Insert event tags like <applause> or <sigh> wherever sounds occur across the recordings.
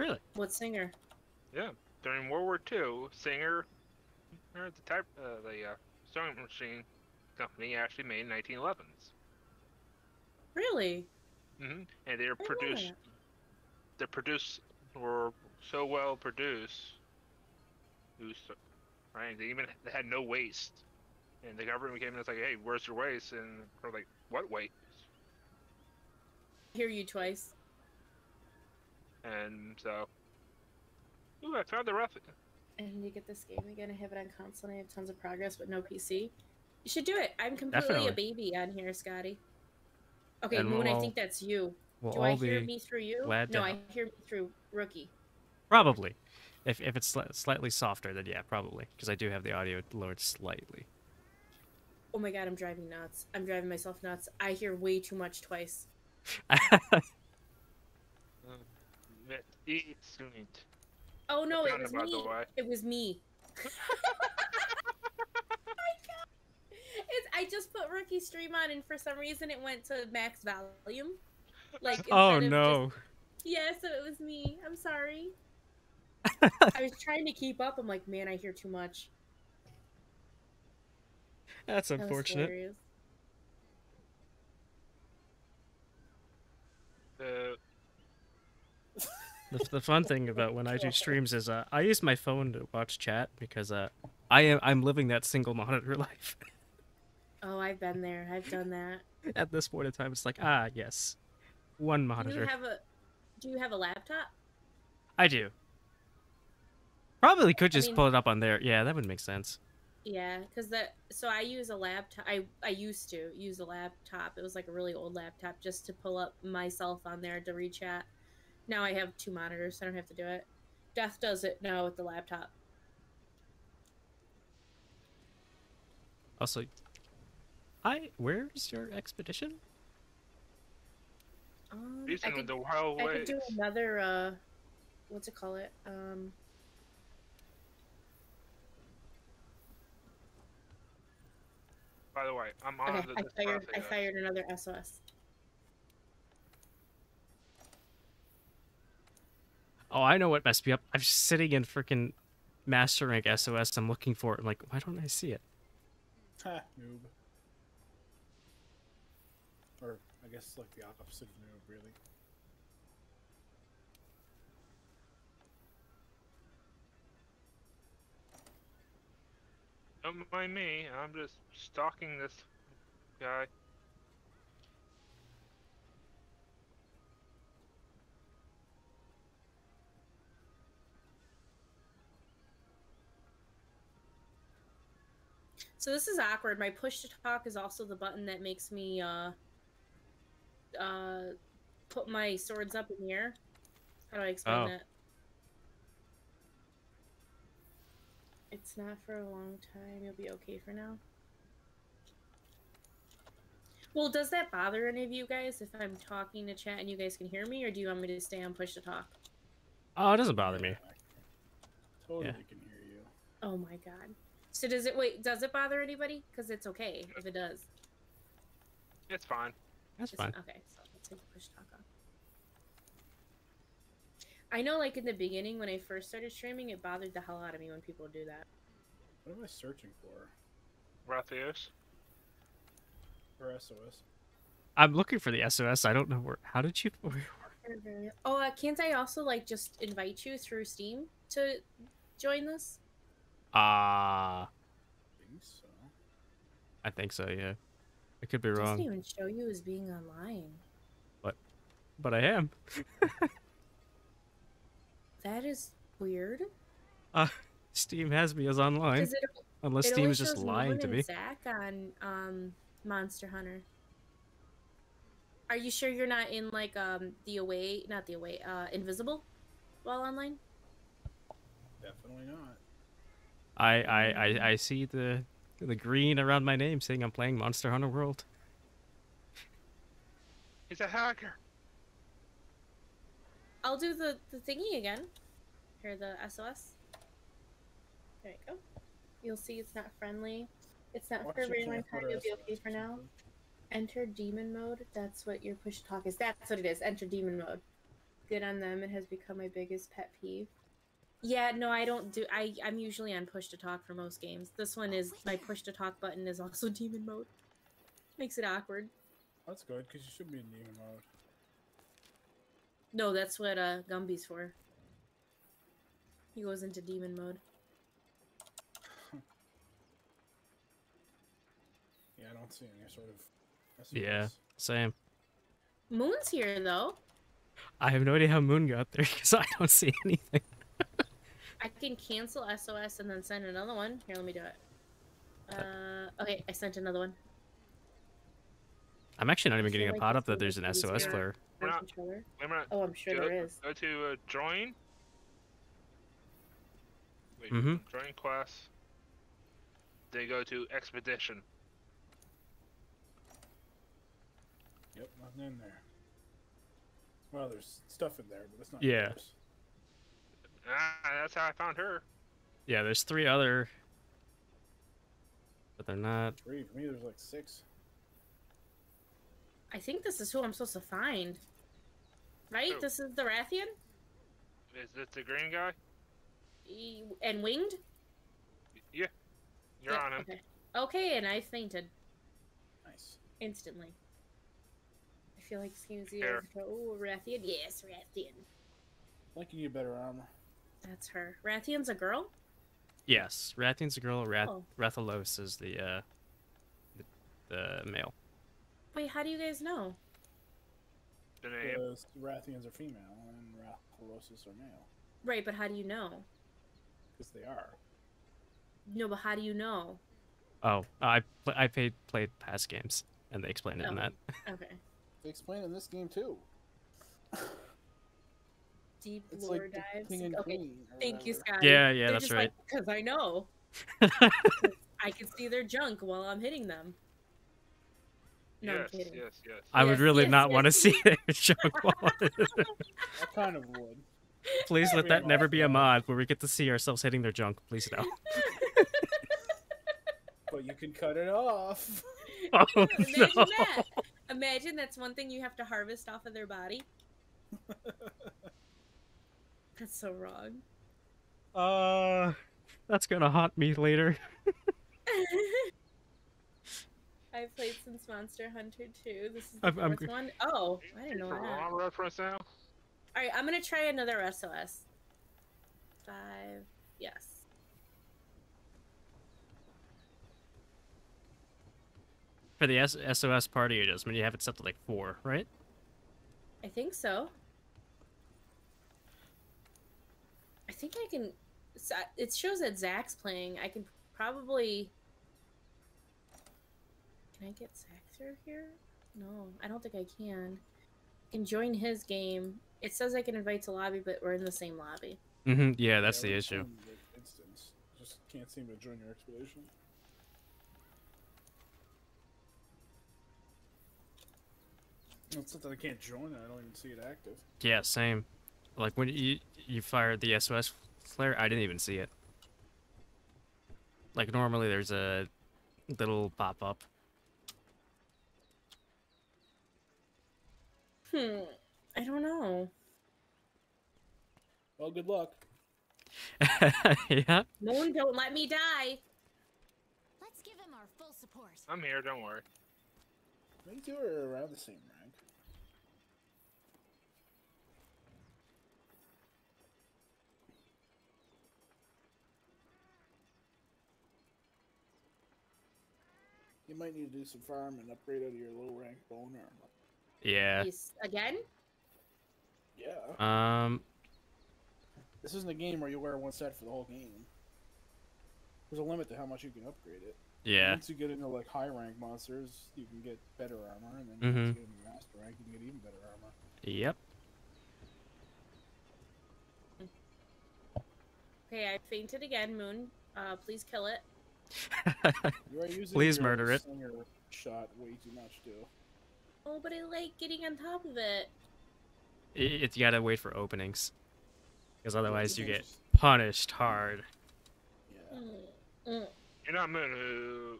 Really? What singer? Yeah, during World War II, Singer, or the type, uh, the uh, sewing machine company actually made 1911s. Really? hmm And they're produced. that. They're produced were so well produced. Was right. They even they had no waste, and the government came in and was like, "Hey, where's your waste?" And we're like, "What waste?" Hear you twice. And so, ooh, I found the rough. And you get this game again. I have it on console and I have tons of progress, but no PC. You should do it. I'm completely a baby on here, Scotty. Okay, And Moon, I we'll- think that's you. We'll Do I hear me through you? no, to I hear me through Rookie. probably. If if it's sli- slightly softer, then yeah, probably, because I do have the audio lowered slightly. Oh my god, I'm driving nuts. I'm driving myself nuts. I hear way too much twice. <laughs> It's sweet. Oh no, it was it, by the me. It was me. <laughs> It's, I just put Rookie stream on, and for some reason, it went to max volume. Like, <laughs> oh no. just- yeah, so it was me. I'm sorry. <laughs> I was trying to keep up. I'm like, man, I hear too much. That's unfortunate. hilarious. The, the fun thing about when I do streams is uh, I use my phone to watch chat because uh, I am I'm living that single monitor <laughs> life. Oh, I've been there. I've done that. At this point in time, it's like ah yes, one monitor. Do you have a Do you have a laptop? I do. Probably could just mean- pull it up on there. Yeah, that would make sense. Yeah, because that. So I use a laptop. I I used to use a laptop. It was like a really old laptop just to pull up myself on there to read chat. Now I have two monitors, so I don't have to do it. Death does it now with the laptop. Also, I where's your expedition? Um, I Reason could, the wild I ways. could do another. uh What's it call it? Um. By the way, I'm on Okay, the. I fired. I fired another SOS. Oh, I know what messed me up. I'm just sitting in freaking master rank SOS. I'm looking for it. I'm like, why don't I see it? Ha, noob. Or, I guess, like the opposite of noob, really. Don't mind me. I'm just stalking this guy. So this is awkward. My push to talk is also the button that makes me uh uh put my swords up in the air. How do I explain Oh. that? It's not for a long time. You'll be okay for now. Well, does that bother any of you guys if I'm talking to chat and you guys can hear me, or do you want me to stay on push to talk? Oh, it doesn't bother me. Totally Yeah. can hear you. Oh my god. So does it wait? Does it bother anybody? Because it's okay if it does. It's fine. That's It's- fine. Okay, so let's take push talk off. I know, like in the beginning when I first started streaming, it bothered the hell out of me when people do that. What am I searching for? Rathios. For SOS? I'm looking for the SOS. I don't know where. How did you? <laughs> Oh, uh, can't I also like just invite you through Steam to join this? Ah, I think so. I think so. Yeah, I could be It doesn't even show you as being online. but but I am. <laughs> That is weird. Uh, Steam has me as online. it, unless it Steam only is just shows lying Moon to and me. Zach on um, Monster Hunter. Are you sure you're not in like um the away, not the away, uh, invisible, while online? Definitely not. I, I, I, I see the the green around my name saying I'm playing Monster Hunter World. He's a hacker. I'll do the the thingy again. Here, the SOS. There you go. You'll see it's not friendly. It's not Watch for a very long time. You'll be okay for now. Enter demon mode. That's what your push talk is. That's what it is. Enter demon mode. good on them. It has become my biggest pet peeve. Yeah, no, I don't do. I I'm usually on push to talk for most games. This one is my push to talk button is also <laughs> demon mode. Makes it awkward. That's good because you should be in demon mode. No, that's what uh Gumby's for. He goes into demon mode. <laughs> Yeah, I don't see any sort of. Yeah. Same. Moon's here though. I have no idea how Moon got there because I don't see anything. I can cancel SOS and then send another one. Here, let me do it. Uh, okay, I sent another one. I'm actually not even I feel getting a like pot up that there's an SOS easier. flare. Not- Oh, I'm sure go, there is. go to uh, join. Wait, Mhm. Join class. Then go to expedition. Yep, nothing in there. Well, there's stuff in there, but it's not. Yeah. yours. Ah, that's how I found her. Yeah, there's three other, but they're not. Three for me. There's like six. I think this is who I'm supposed to find. Right? Who? This is the Rathian? Is this the green guy? E- And winged? Yeah, you're Yep, on him. Okay. okay, and I fainted Nice. instantly. I feel like Skeezy Here. Oh, Rathian? Yes, Rathian. Liking you need better armor. That's her. Rathian's a girl? Yes, Rathian's a girl. Rath- Oh. Rathalos is the uh, the, the male. Wait, how do you guys know? Because Rathians are female and Rathalos are male. Right, but how do you know? Because they are. No, but how do you know? Oh, I pl- I paid played past games and they explained it in Oh. that. Okay. They explain in this game too. <laughs> Deep It's lore like dives. king and Okay. queen. Thank you, whatever. Scotty. Yeah, yeah, They're that's just right. Because I know. <laughs> I can see their junk while I'm hitting them. No, yes, I'm kidding. yes, yes. I would really yes, not want to yes. see <laughs> their junk quality. I kind of would. Please let that never be a a mod where we get to see ourselves hitting their junk. Please no. <laughs> But you can cut it off. Oh Imagine no. that. Imagine that's one thing you have to harvest off of their body. That's so wrong. Uh, that's gonna haunt me later. <laughs> <laughs> I've played since Monster Hunter 2. This is the I'm- I'm 4th gr- one. Oh, I didn't know For that. wrong reference now. Alright, I'm gonna try another SOS. Five. Yes. For the S- SOS party adjustment, you have it set to like four, right? I think so. I think I can. It shows that Zach's playing. I can probably. Can I get Zach through here? No, I don't think I can. I can join his game. It says I can invite to lobby, but we're in the same lobby. Mm-hmm. Yeah, that's Yeah, the issue. Instance. Just can't seem to join your expedition. It's not that I can't join it, I don't even see it active. Yeah, same. Like when you you fired the SOS flare, I didn't even see it. Like normally, there's a little pop up. Hmm. I don't know. Well, good luck. <laughs> yeah. Moon, don't let me die. Let's give him our full support. I'm here. Don't worry. I think you were around the same rank. You might need to do some farm and upgrade out of your low rank bone armor. Yeah. Yes. Again? Yeah. Um. This isn't a game where you wear one set for the whole game. There's a limit to how much you can upgrade it. Yeah. Once you get into like high rank monsters, you can get better armor, and then Mhm. once you get into master rank, you can get even better armor. Yep. Okay, I fainted again, Moon. Uh, please kill it. You are using <laughs> Please your murder it. shot way too much too. Oh, but I like getting on top of it. It, it, you gotta wait for openings, because otherwise you get punished hard. Yeah. Mm, mm. You're not Moon. Who?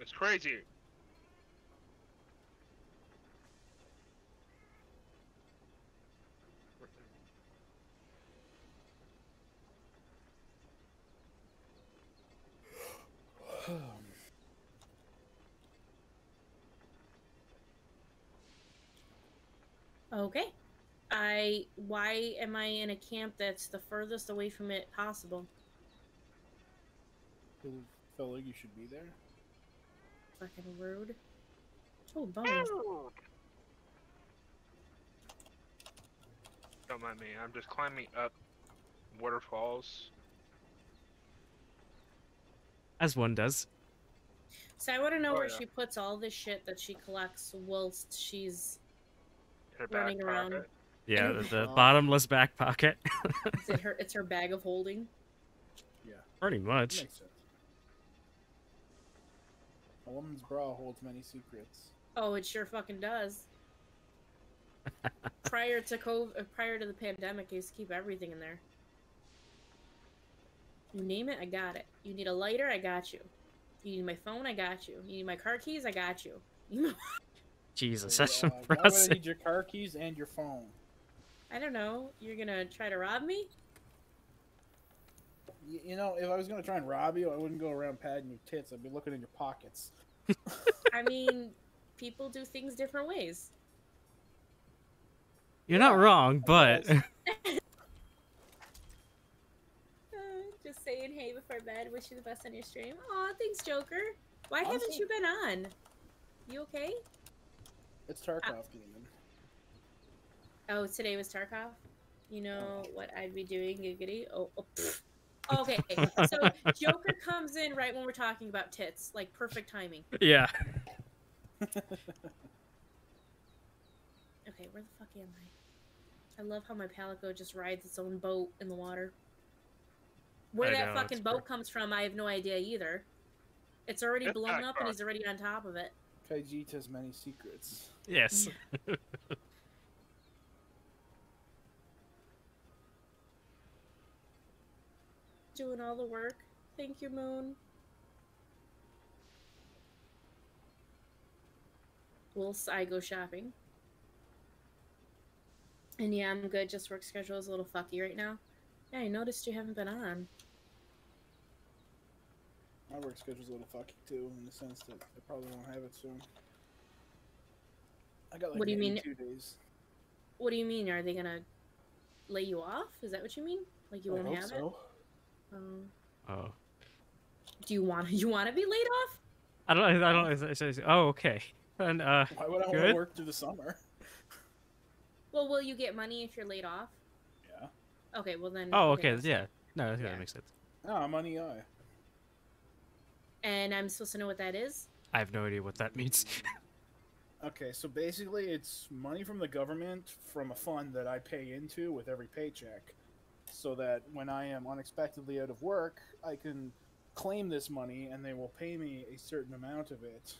It's crazy. Okay. I why am I in a camp that's the furthest away from it possible? Who felt like you should be there? Fucking rude. Oh, bones. Don't mind me. I'm just climbing up waterfalls. As one does. So I want to know Oh, where yeah. she puts all the shit that she collects whilst she's in her back Running around. pocket. Yeah, the, the Wow. bottomless back pocket. is it her it's her bag of holding. Yeah, Pretty much. A woman's bra holds many secrets. Oh, it sure fucking does. <laughs> prior to COVID, uh, prior to the pandemic, I used to keep everything in there. You name it, I got it. You need a lighter, I got you. You need my phone, I got you. You need my car keys, I got you. <laughs> Jesus, So, that's uh, Why would I need your car keys and your phone? I don't know. You're gonna try to rob me? Y- You know, if I was gonna try and rob you, I wouldn't go around padding your tits. I'd be looking in your pockets. <laughs> I mean, people do things different ways. You're not wrong, but <laughs> guess. Uh, just saying hey before bed. Wish you the best on your stream. Aw, thanks, Joker. Why haven't you been on? You okay? It's Tarkov uh, Demon. Oh, today was Tarkov. You know what I'd be doing, giggity. Oh, oh <laughs> okay. So Joker comes in right when we're talking about tits, like perfect timing. yeah. <laughs> Okay, where the fuck am I? I love how my Palico just rides its own boat in the water. Where I that know, fucking boat great. comes from, I have no idea either. It's already It's blown up and he's already on top of it. Khajiit has many secrets. Yes. <laughs> Doing all the work. Thank you, Moon. Whilst I go shopping. And yeah, I'm good. Just work schedule is a little fucky right now. Yeah, I noticed you haven't been on. My work schedule's a little fucky too, in the sense that I probably won't have it soon. I got like What do you mean? two days. What do you mean? Are they gonna lay you off? Is that what you mean? Like you I won't hope have it? so. Um, Oh. do you want you want to be laid off? I don't. I don't. it's- it's- Oh, okay. And uh, Why would I want to work through the summer? Well, will you get money if you're laid off? Yeah. Okay, well then. oh, okay. that's- Yeah. No, I Yeah. that makes sense. No, I'm on EI. And I'm supposed to know what that is. I have no idea what that means. <laughs> Okay, so basically, it's money from the government from a fund that I pay into with every paycheck, so that when I am unexpectedly out of work, I can claim this money and they will pay me a certain amount of it,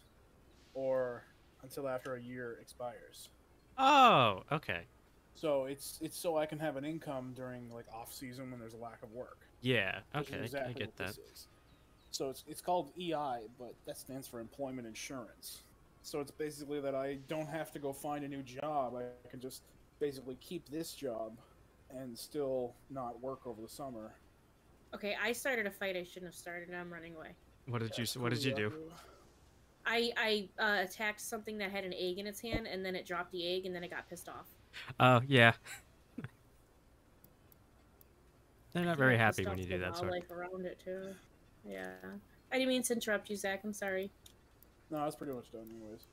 or until after a year expires. oh, okay. So it's it's so I can have an income during like off season when there's a lack of work. Yeah. which is Okay. I get that. So it's it's called EI, but that stands for employment insurance. So it's basically that I don't have to go find a new job. I can just basically keep this job and still not work over the summer. Okay, I started a fight I shouldn't have started, and I'm running away. What did you? What did you do? I I uh, attacked something that had an egg in its hand, and then it dropped the egg, and then it got pissed off. Oh, yeah. They're not very happy when you do that sort. wildlife around it too. Yeah. I didn't mean to interrupt you, Zach. I'm sorry. No, that's pretty much done, anyways.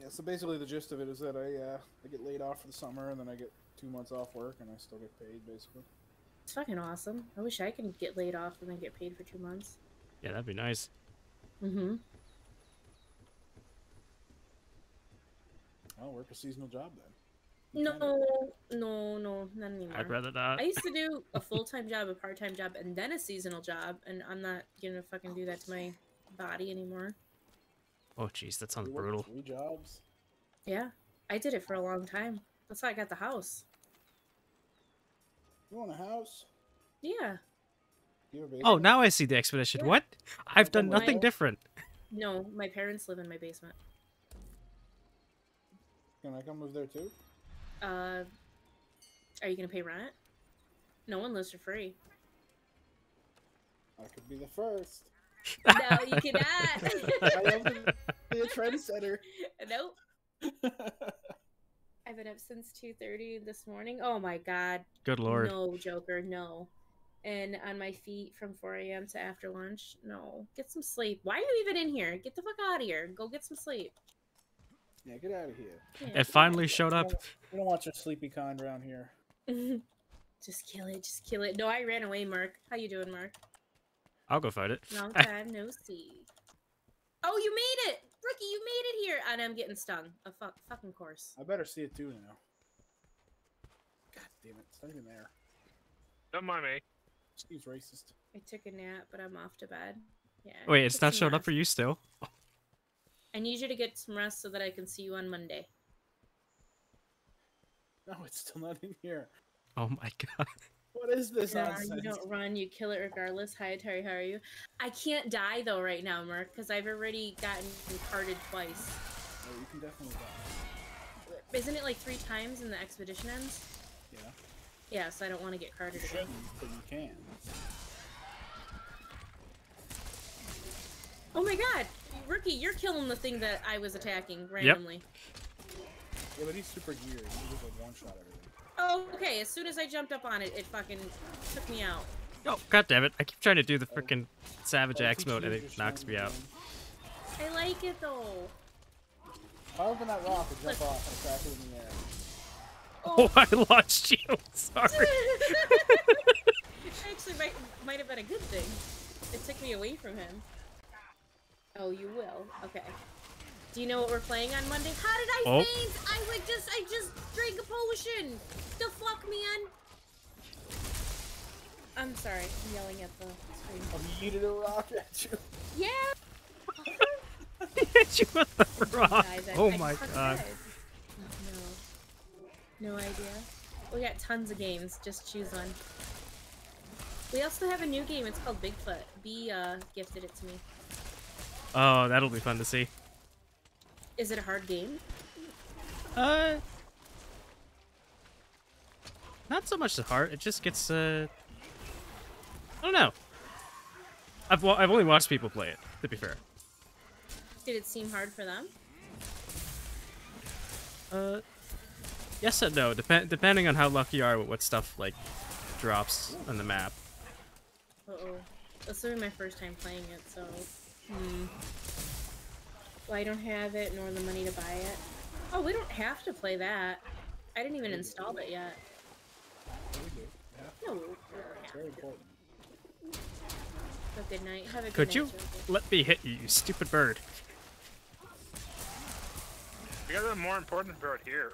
Yeah, so basically the gist of it is that I uh, I get laid off for the summer, and then I get two months off work, and I still get paid, basically. It's fucking awesome. I wish I could get laid off and then get paid for two months. Yeah, that'd be nice. Mm-hmm. I'll work a seasonal job then. No, no, no, not anymore. I'd rather not. I used to do a full time job, a part time job, and then a seasonal job, and I'm not gonna fucking do that to my body anymore. Oh, jeez, that sounds You brutal. Three jobs. Yeah, I did it for a long time. That's how I got the house. You want a house? Yeah. You have Oh, now I see the expedition. Yeah. What? I've done nothing I- different. No, my parents live in my basement. Can I come move there too? Uh, are you gonna pay rent? No one lives for free. I could be the first. <laughs> No, you cannot. <laughs> I cannot. love to be a trendsetter. <laughs> nope. I've been up since 2:30 this morning. Oh my god. Good lord. No, Joker, no. And on my feet from 4 a.m. to after lunch. No. Get some sleep. Why are you even in here? Get the fuck out of here. Go get some sleep. Yeah, get out of here. Yeah, It finally showed up. We don't want your sleepy kind around here. <laughs> just kill it. Just kill it. No, I ran away, Mark. How you doing, Mark? I'll go fight it. Long <laughs> time no see. Oh, you made it! Rookie, you made it here! And I'm getting stung. A fuck, fucking course. I better see it too now. God damn it! It's not even there. Don't mind me. He's racist. I took a nap, but I'm off to bed. Yeah. Wait, it's not showing up for you still? <laughs> I need you to get some rest so that I can see you on Monday. No, it's still not in here. Oh my god. What is this Yeah, nonsense? you don't run, you kill it regardless. Hi, Terry, how are you? I can't die though right now, Merc, because I've already gotten carded twice. Oh, you can definitely die. Isn't it like three times in the expedition ends? Yeah. Yeah, so I don't want to get carded You again. shouldn't, but you can. Oh my god! Rookie, you're killing the thing that I was attacking randomly. Yep. Yeah, but he's super geared. He was a one shot everything. Oh, okay. As soon as I jumped up on it, it fucking took me out. Oh, god damn it. I keep trying to do the oh. freaking Savage Oh, Axe mode and it knocks me out. I like it though. I'll open that rock and jump off and crack it in the air. Oh, <laughs> I lost you. Sorry. <laughs> Actually, might might have been a good thing. It took me away from him. Oh, you will. Okay. Do you know what we're playing on Monday? How did I Oh. faint? I would just, I just drank a potion. The fuck, man. I'm sorry. I'm yelling at the screen. I yeeted a rock at you. Yeah. Hit you with the rock. Guys, I- Oh I my god. No. No idea. We got tons of games. Just choose one. We also have a new game. It's called Bigfoot. B uh, gifted it to me. Oh, that'll be fun to see. Is it a hard game? Uh, not so much the heart. It just gets uh, I don't know. I've I've only watched people play it. To be fair. Did it seem hard for them? Uh, yes and no. Depend depending on how lucky you are with what stuff like drops on the map. Uh oh. This will be my first time playing it, so. Hmm. Well, I don't have it nor the money to buy it. Oh, we don't have to play that. I didn't even install it yet. Very good. Yeah, No, we don't have very important. So good night. Have a good Could night, you Joker. let me hit you, you stupid bird? We got a more important bird here.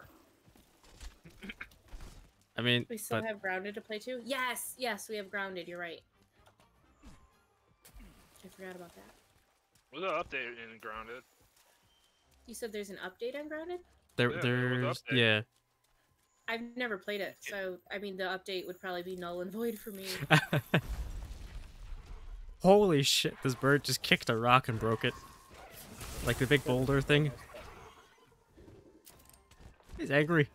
I mean, We still but have Grounded to play too? Yes! Yes, we have Grounded. You're right. I forgot about that. What's the update in Grounded? You said there's an update on Grounded? there, Yeah, there's update. yeah. I've never played it, so I mean the update would probably be null and void for me. <laughs> Holy shit! This bird just kicked a rock and broke it, like the big boulder thing. He's angry.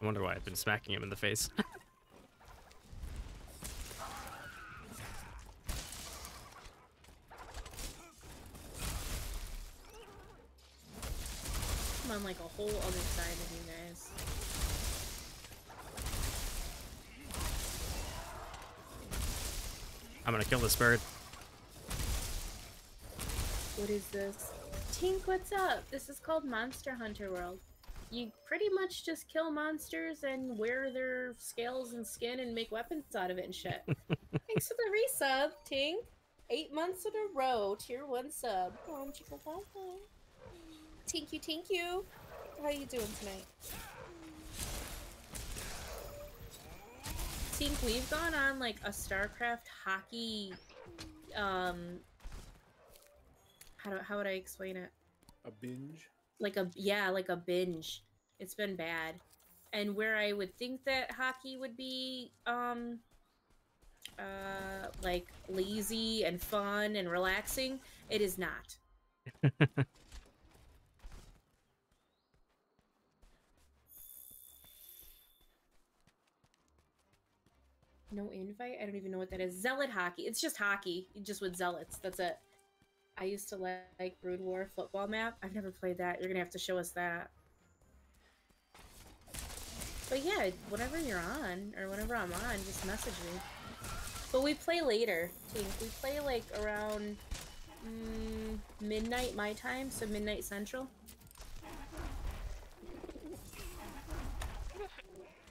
I wonder why I've been smacking him in the face. <laughs> I'm on like a whole other side of you guys. I'm gonna kill this bird. What is this? Tink, what's up? This is called Monster Hunter World. You pretty much just kill monsters and wear their scales and skin and make weapons out of it and shit. <laughs> Thanks for the resub, Tink. Eight months in a row, tier one sub. Oh, chicka bye bye. Tink you, thank you. How are you doing tonight? Tink, we've gone on like a StarCraft hockey um how do, how would I explain it? A binge. Like a yeah, like a binge. It's been bad. And where I would think that hockey would be um uh like lazy and fun and relaxing, it is not. <laughs> No invite? I don't even know what that is. Zealot hockey. It's just hockey, just with zealots. That's it. I used to like, Brood War football map. I've never played that. You're gonna have to show us that. But yeah, whenever you're on, or whenever I'm on, just message me. But we play later, Tink. We play like around mm, midnight my time, so midnight central.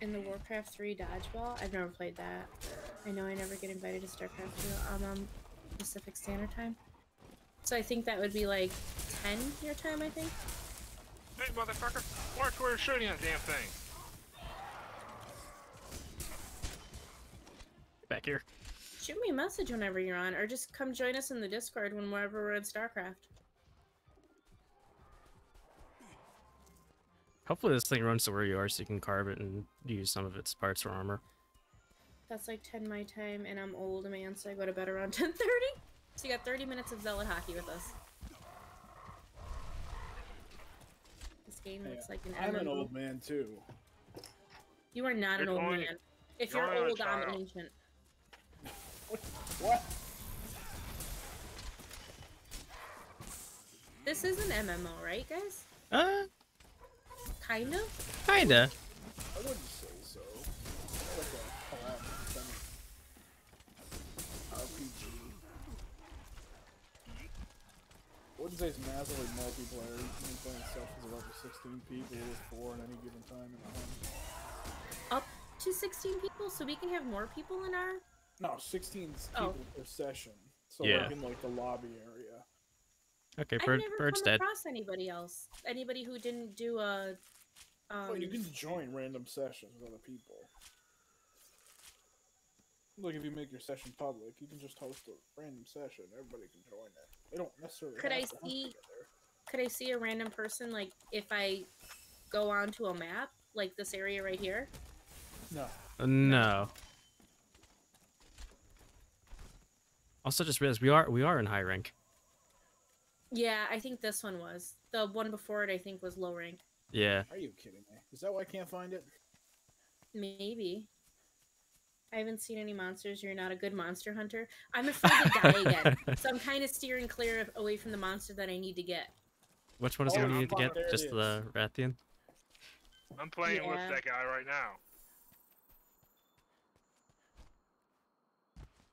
In the Warcraft 3 dodgeball, I've never played that. I know I never get invited to StarCraft 2 um, um, Pacific Standard Time. So I think that would be like 10 your time, I think. Hey, motherfucker! Watch where you're shooting that damn thing. Back here. Shoot me a message whenever you're on, or just come join us in the Discord whenever we're in StarCraft. Hopefully this thing runs to where you are so you can carve it and use some of its parts for armor. That's like 10 my time, and I'm old, man, so I go to bed around <laughs> 10.30. So you got 30 minutes of Zealot hockey with us. This game Hey, looks like an MMO. I'm an old man too. You are not an You're old only- man. If you're you're old, I'm child. ancient. <laughs> What? This is an MMO, right, guys? Uh, Kind of? kinda. I wouldn't say so. It's like a collab kind of RPG. I wouldn't say it's massively multiplayer. You can play stuff with up to 16 people with four at any given time in a hunt. Up to 16 people, so we can have more people in our. No, 16 Oh. people per session. So Yeah. like in like the lobby area. Okay, I've never bird's come dead. across anybody else. Anybody who didn't do a. Um, well, you can join random sessions with other people. Like if you make your session public, you can just host a random session. Everybody can join it. They don't necessarily. Could have I to see- together. Could I see a random person, like, if I go onto a map, like this area right here? No. Uh, No. Also, just realized we are we are in high rank. Yeah, I think this one was. The one before it, I think, was low rank. Yeah. Are you kidding me? Is that why I can't find it? Maybe. I haven't seen any monsters. You're not a good monster hunter. I'm afraid to die again, <laughs> so I'm kind of steering clear of, away from the monster that I need to get. Which one is Oh, the one you need to get? Just is. the Rathian? I'm playing Yeah. with that guy right now.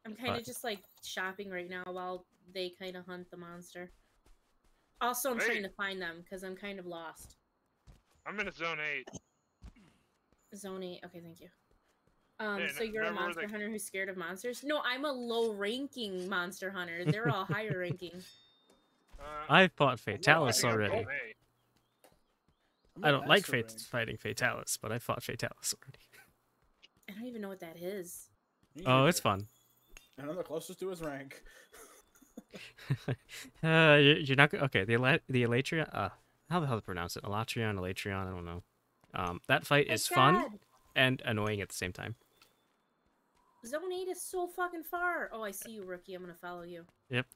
I'm kind of But- just like shopping right now while they kind of hunt the monster. Also, I'm Hey. trying to find them because I'm kind of lost. I'm in a zone eight. Zone 8. Okay, thank you. Um, Yeah, so you're a monster the- hunter who's scared of monsters? No, I'm a low-ranking monster hunter. They're all <laughs> higher ranking. Uh, I fought Fatalis think already. I'm I at don't like fate, fighting Fatalis, but I fought Fatalis already. I don't even know what that is. Oh, it's fun. And I'm the closest to his rank. <laughs> uh, you- you're not okay. The Ela- the Elatrion. Uh, how the hell to pronounce it? Elatrion, Elatrion. I don't know. Um, that fight is fun God, and annoying at the same time. Zone 8 is so fucking far. Oh, I see you, rookie. I'm gonna follow you. Yep.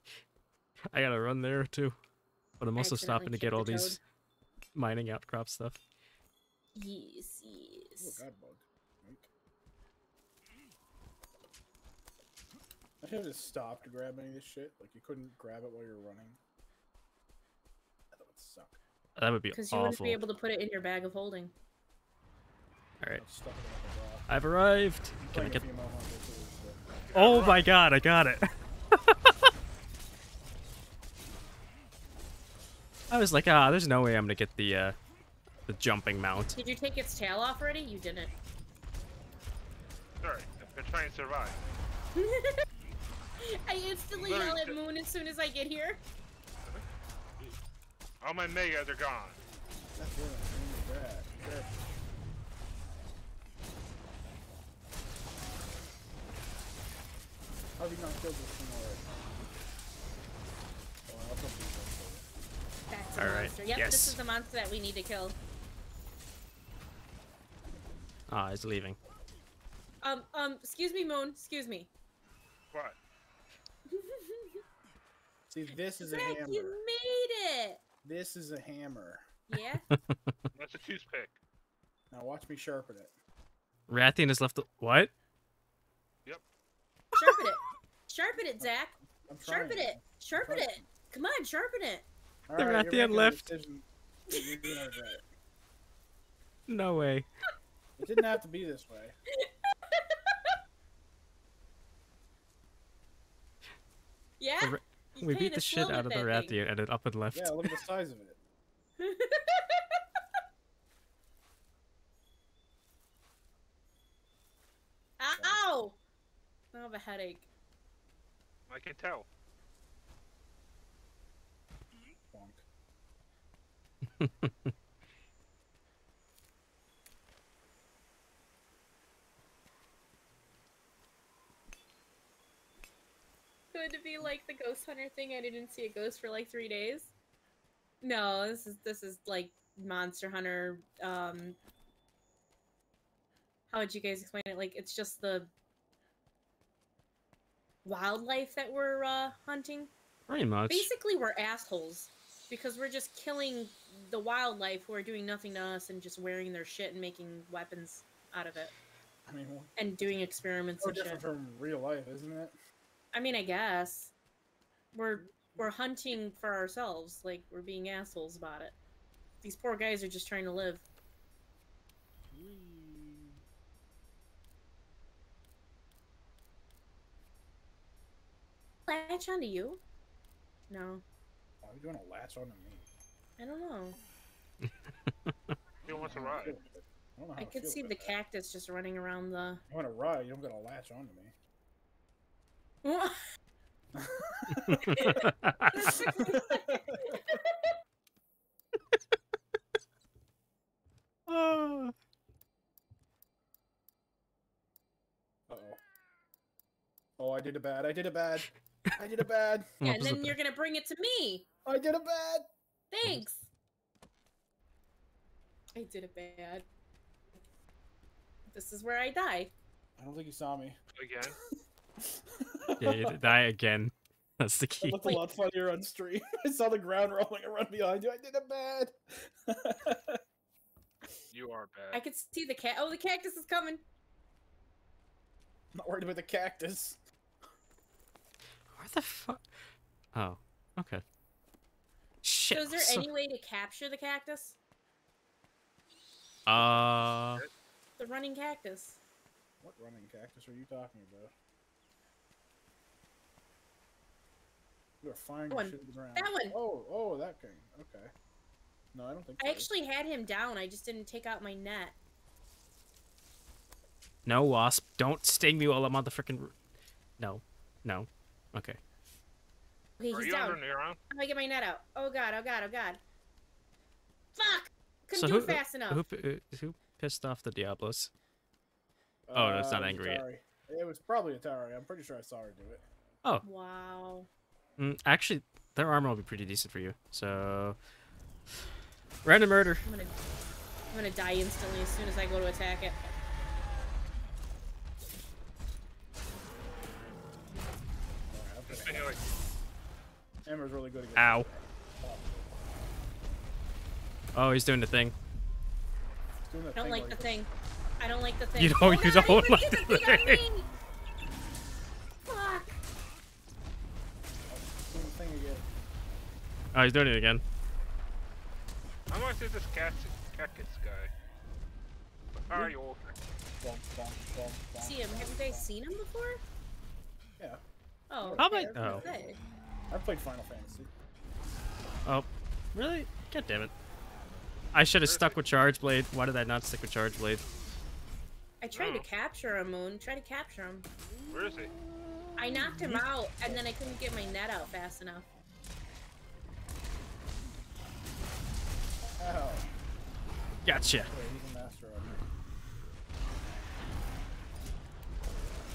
I gotta run there too, but I'm also stopping to get all toad. these mining outcrop stuff. Yes, yes. Oh, yes. God bug. Right. I should have just stopped grabbing this shit. Like you couldn't grab it while you were running. That would suck. That would be Because you wouldn't be able to put it in your bag of holding. All right, I stuck it in the rock. I've arrived. Can I get? female hunter too, so- Oh my god, I got it. <laughs> I was like, ah, there's no way I'm gonna get the uh, the jumping mount. Did you take its tail off already? You didn't. Sorry, I'm trying to survive. <laughs> I instantly yell at. Moon as soon as I get here. All my megas are gone. God damn it, I need that. Careful. How have you not killed this thing already? Oh, I'll come to That's a Alright, monster. Yep, yes. this is the monster that we need to kill. Ah, he's leaving. Um, um, excuse me, Moon. Excuse me. What? <laughs> See, this is a hammer. you made it. This is a hammer. Yeah. <laughs> That's a toothpick. Now watch me sharpen it. Rathian has left. What? Yep. Sharpen it. Sharpen it, Zach. I'm. Sharpen it. Sharpen it. Come on, sharpen it. All The right, rat you're the end making a left. decision that you're gonna regret. No way. It didn't have to be this way. <laughs> Yeah. The You we beat the shit out of the that thing. Rathian and it up and left. Yeah, look at the size of it. <laughs> Ow! I have a headache. I can tell. Bonk. <laughs> Could it be like the ghost hunter thing? I didn't see a ghost for like three days. No, this is this is like Monster Hunter. Um, how would you guys explain it? Like it's just the wildlife that we're uh, hunting. Pretty much. Basically, we're assholes because we're just killing the wildlife who are doing nothing to us and just wearing their shit and making weapons out of it I mean, and doing experiments no and shit. different from real life, isn't it? I mean, I guess we're we're hunting for ourselves. Like we're being assholes about it. These poor guys are just trying to live. Latch onto you? No, Why are you doing a latch onto me? I don't know. Who wants to I don't ride? feel good. I don't know how I could see the that. cactus just running around the. You want to ride? You don't got to latch onto me. Ah. Uh oh. Oh, I did it bad. I did it bad. I did it bad. <laughs> yeah, and then you're gonna bring it to me. I did it bad. Thanks. I did it bad. This is where I die. I don't think you saw me. Again? <laughs> yeah, you die again. <laughs> That's the It key. looked a lot funnier on stream. <laughs> I saw the ground rolling around behind you. I did it bad. <laughs> You are bad. I could see the cat. Oh, the cactus is coming. I'm Not worried about the cactus. Where the fuck? Oh, okay. Shit. So is there so- any way to capture the cactus? Uh, The running cactus. What running cactus are you talking about? You are firing One. shit at the ground. That one. Oh, oh, that thing. Okay. No, I don't think. I so. actually had him down. I just didn't take out my net. no wasp. Don't sting me while I'm on the freaking. No, no. Okay. Okay, Are he's you down. under Neuron? How do I get my net out? Oh god, oh god, oh god. Fuck! Couldn't So do who- it fast enough. Who pi- who pissed off the Diablos? Oh, no, it's not Uh, angry yet. It was probably Atari. I'm pretty sure I saw her do it. Oh. Wow. Mm, actually, their armor will be pretty decent for you. So, random murder. I'm gonna I'm gonna die instantly as soon as I go to attack it. Alright, I'm Just kidding. thinking like, Emmer's really good against Ow. Oh, he's doing the thing. Doing that I don't thing like the thing. I don't like the thing. You don't- Oh, you God, don't like the thing Oh, he's doing it again. I want to see this cat, cactus guy. How are you all? Bonk, bonk, bonk, bonk, See him. Have you guys seen him before? Yeah, Oh. How okay, about- oh. I was oh. say. I've played Final Fantasy. Oh, really? God damn it. I should have stuck with Charge Blade. Why did I not stick with Charge Blade? I tried to Oh. capture him, Moon. Try to capture him. Where is he? I knocked him out, and then I couldn't get my net out fast enough. Ow. Gotcha. Wait, he's a master.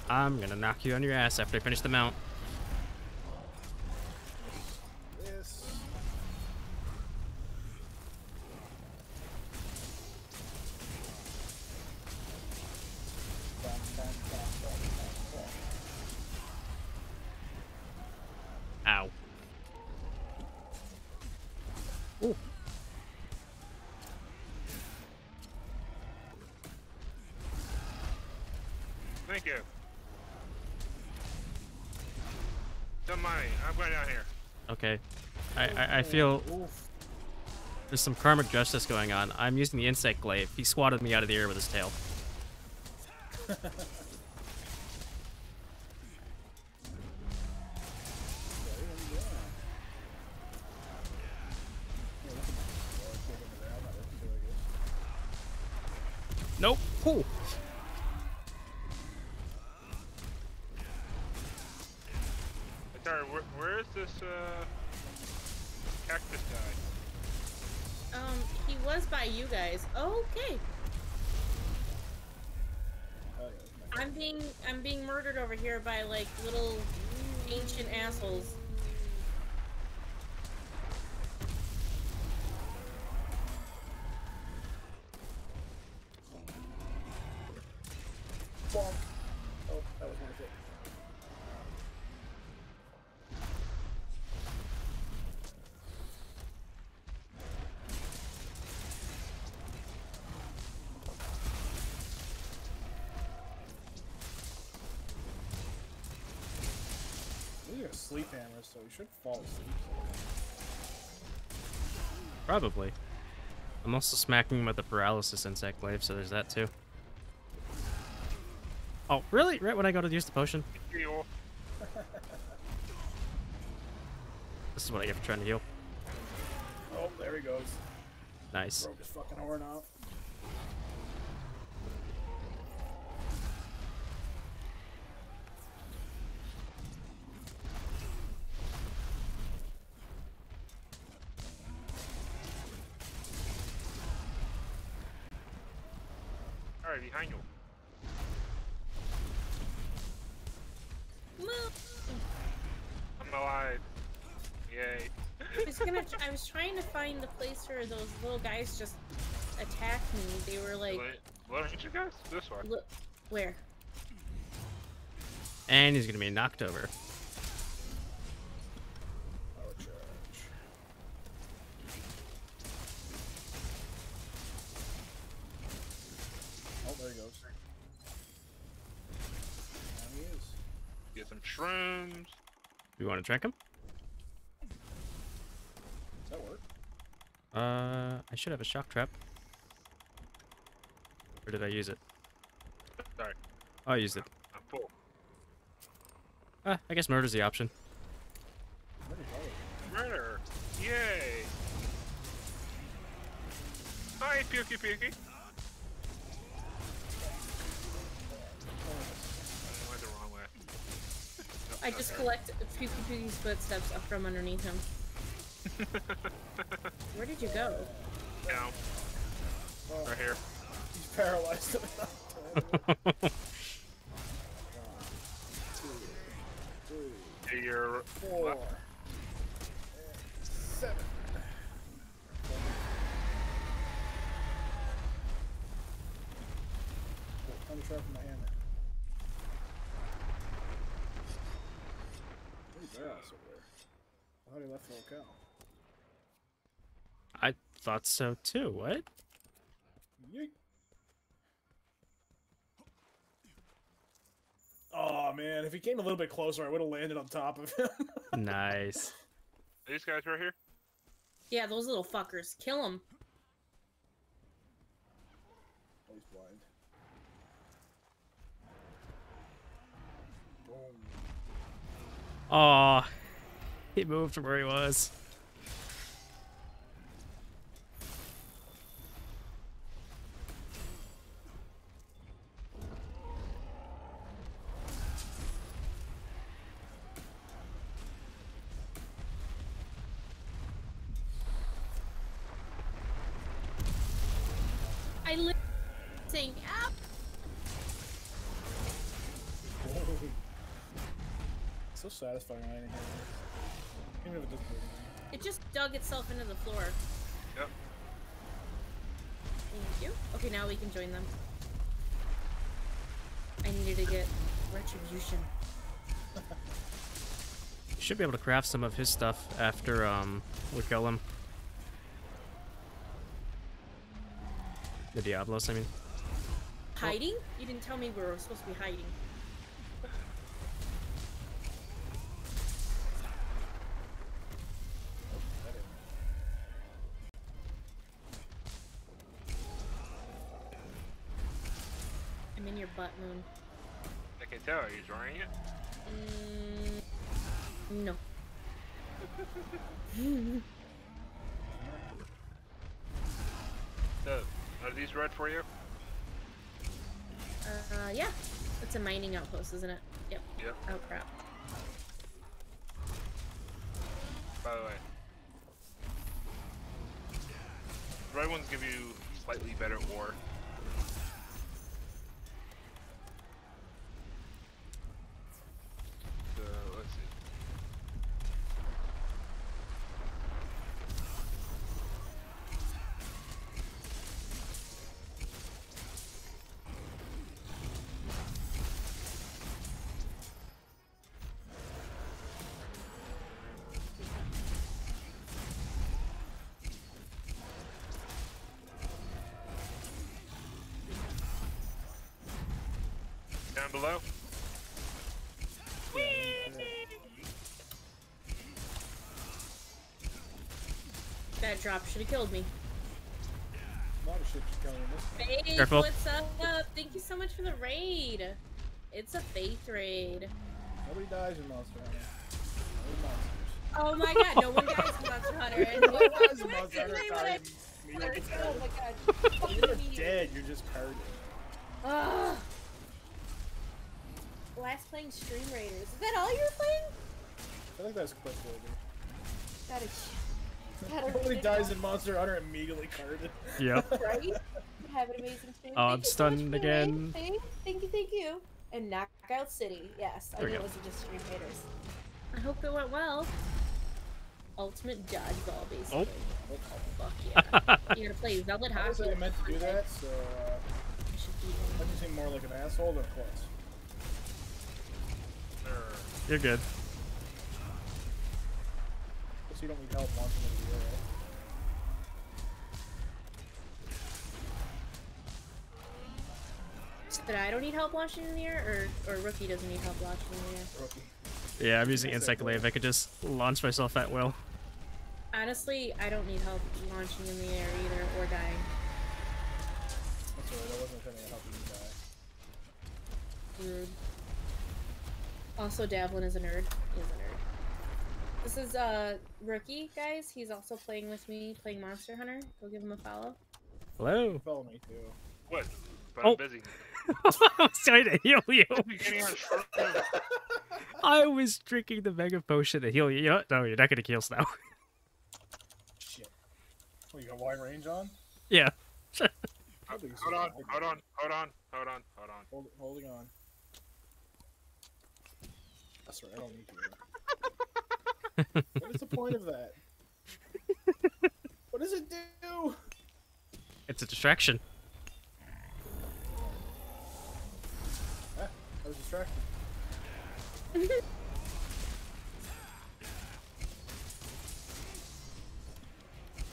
I'm gonna knock you on your ass after I finish the mount. I, I, I feel there's some karmic justice going on. I'm using the insect glaive. He swatted me out of the air with his tail. Nope. Cool. By like little ancient assholes. Sleep hammers, so we should fall asleep. Probably. I'm also smacking him with the paralysis insect glaive, so there's that too. Oh, really? Right when I go to use the potion? <laughs> This is what I get for trying to heal. Oh, there he goes. Nice. Broke his fucking horn off. Was trying to find the place where those little guys just attacked me. They were like, Wait, what are you guys? This one. look, where? And he's gonna be knocked over. Oh, there he goes. There he is. Get some shrooms. You want to drink him? Does that work? Uh, I should have a shock trap. Or did I use it? Sorry, Oh, I used it. I'm full. Uh, I guess murder's the option. Where did he go? Murder. Yay. Hi, Pukei-Pukei. I the wrong way. <laughs> I just there. collect Pukey Pukey's footsteps up from underneath him. <laughs> Where did you go? Down. Oh, Right here. he's paralyzed. <laughs> To <laughs> your Four. left. Seven. I'm sharpen my hammer. Where'd he go? over there? I thought he left the locale. I thought so too. What? Yeet. Oh man, if he came a little bit closer, I would have landed on top of him. <laughs> nice. These guys right here. Yeah, those little fuckers. Kill them. Oh, he's blind. Boom. Aw. He moved from where he was. So satisfying here. Even if it doesn't do anything. It just dug itself into the floor. Yep. Thank you. Okay, now we can join them. I needed to get retribution. <laughs> Should be able to craft some of his stuff after um we kill him. The Diablos, I mean. Hiding? You didn't tell me we were supposed to be hiding. Moon. I can tell. Are you drawing it? Mm, no. So, are these red for you? Uh, yeah. It's a mining outpost, isn't it? Yep. Yep. Oh crap. By the way. Red ones give you slightly better ore. Below? That drop should have killed me. A lot of shit you killing this one. Faith, Careful. what's up? Thank you so much for the raid. It's a faith raid. Nobody dies in Monster Hunter. Only monsters. Oh my god, no one dies in Monster Hunter. <laughs> And No one dies in Monster Hunter. wait, Karen. wait, wait. Oh my god. You're dead. You're just carded. Ugh. Last playing Stream Raiders. Is that all you were playing? I think that's quick order. That is. <laughs> That Nobody dies in Monster Hunter immediately carded. Yep. <laughs> right? You Have an amazing stream. Oh, Thank I'm you so stunned much for the again. raid, Thank you, thank you. And Knockout City. Yes, I There we knew it wasn't just Stream Raiders. I hope it went well. Ultimate dodgeball, basically. Oh. Fuck <laughs> yeah. You're gonna play Velvet I was Hockey. I meant to do that, so uh, I should beat I him. just seem more like an asshole than close. Or- You're good. Guess you don't need help launching into the air, right? But I don't need help launching in the air, or or Rookie doesn't need help launching in the air. Rookie. Yeah, I'm using That's Insect it. Glaive. I could just launch myself at will. Honestly, I don't need help launching in the air either, or dying. That's alright, I wasn't trying to help you die. Rude. Also, Davlin is a nerd. He is a nerd. This is uh rookie guys. He's also playing with me, playing Monster Hunter. Go give him a follow. Hello. Follow me too. What? But Oh. I'm busy. <laughs> I was trying to heal you. You're getting on short term. <laughs> I was drinking the mega potion to heal you. You know? No, you're not gonna kill us now. Shit. What, you got wide range on? yeah. <laughs> Hold on, hold on, hold on, hold on, hold on. Hold, holding on. That's I don't need you. what is the point of that? What does it do? It's a distraction. Ah, I was distracted.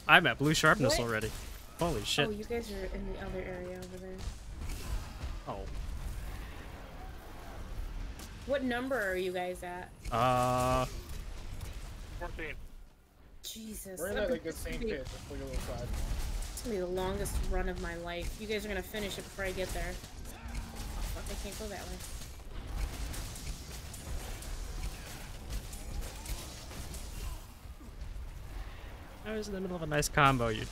I'm at blue sharpness What? already. Holy shit. Oh, you guys are in the other area over there. Oh. What number are you guys at? Uh. 14. Jesus. We're in that- that like the same it's gonna be- pit, a little side. It's gonna be the longest run of my life. You guys are gonna finish it before I get there. Fuck, I can't go that way. I was in the middle of a nice combo, you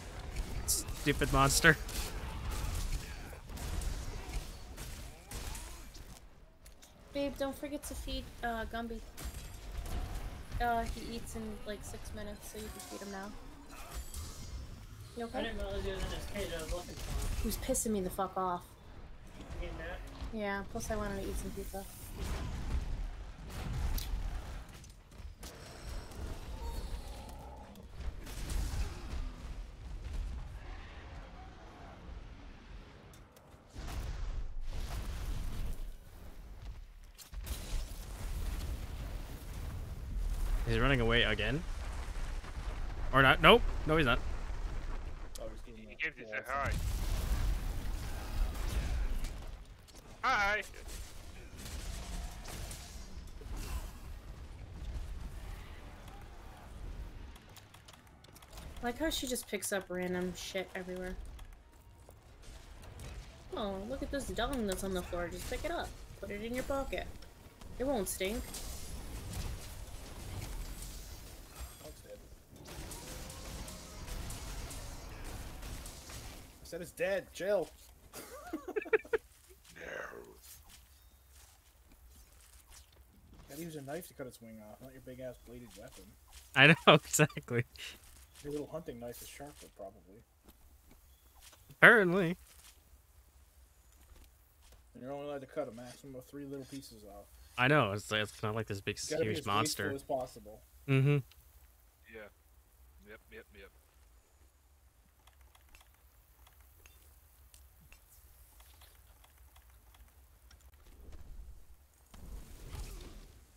stupid monster. Babe, don't forget to feed uh, Gumby. Uh, he eats in like six minutes, so you can feed him now. You I okay? didn't realize he was in his cage. I was looking for him. Who's pissing me the fuck off? He. Yeah, plus I wanted to eat some pizza. He's running away again. Or not. Nope. No, he's not. Oh, he's doing He that came to say hi. Hi! Like how she just picks up random shit everywhere. Oh, look at this dung that's on the floor. Just pick it up. Put it in your pocket. It won't stink. Said it's dead. Chill. <laughs> Gotta use a knife to cut its wing off, not your big ass bladed weapon. I know <laughs> exactly. Your little hunting knife is sharper, probably. Apparently. And you're only allowed to cut a maximum of three little pieces off. I know. It's, it's not like this big, It's gotta be huge monster. as possible. Mm-hmm. Yeah. Yep, yep, yep.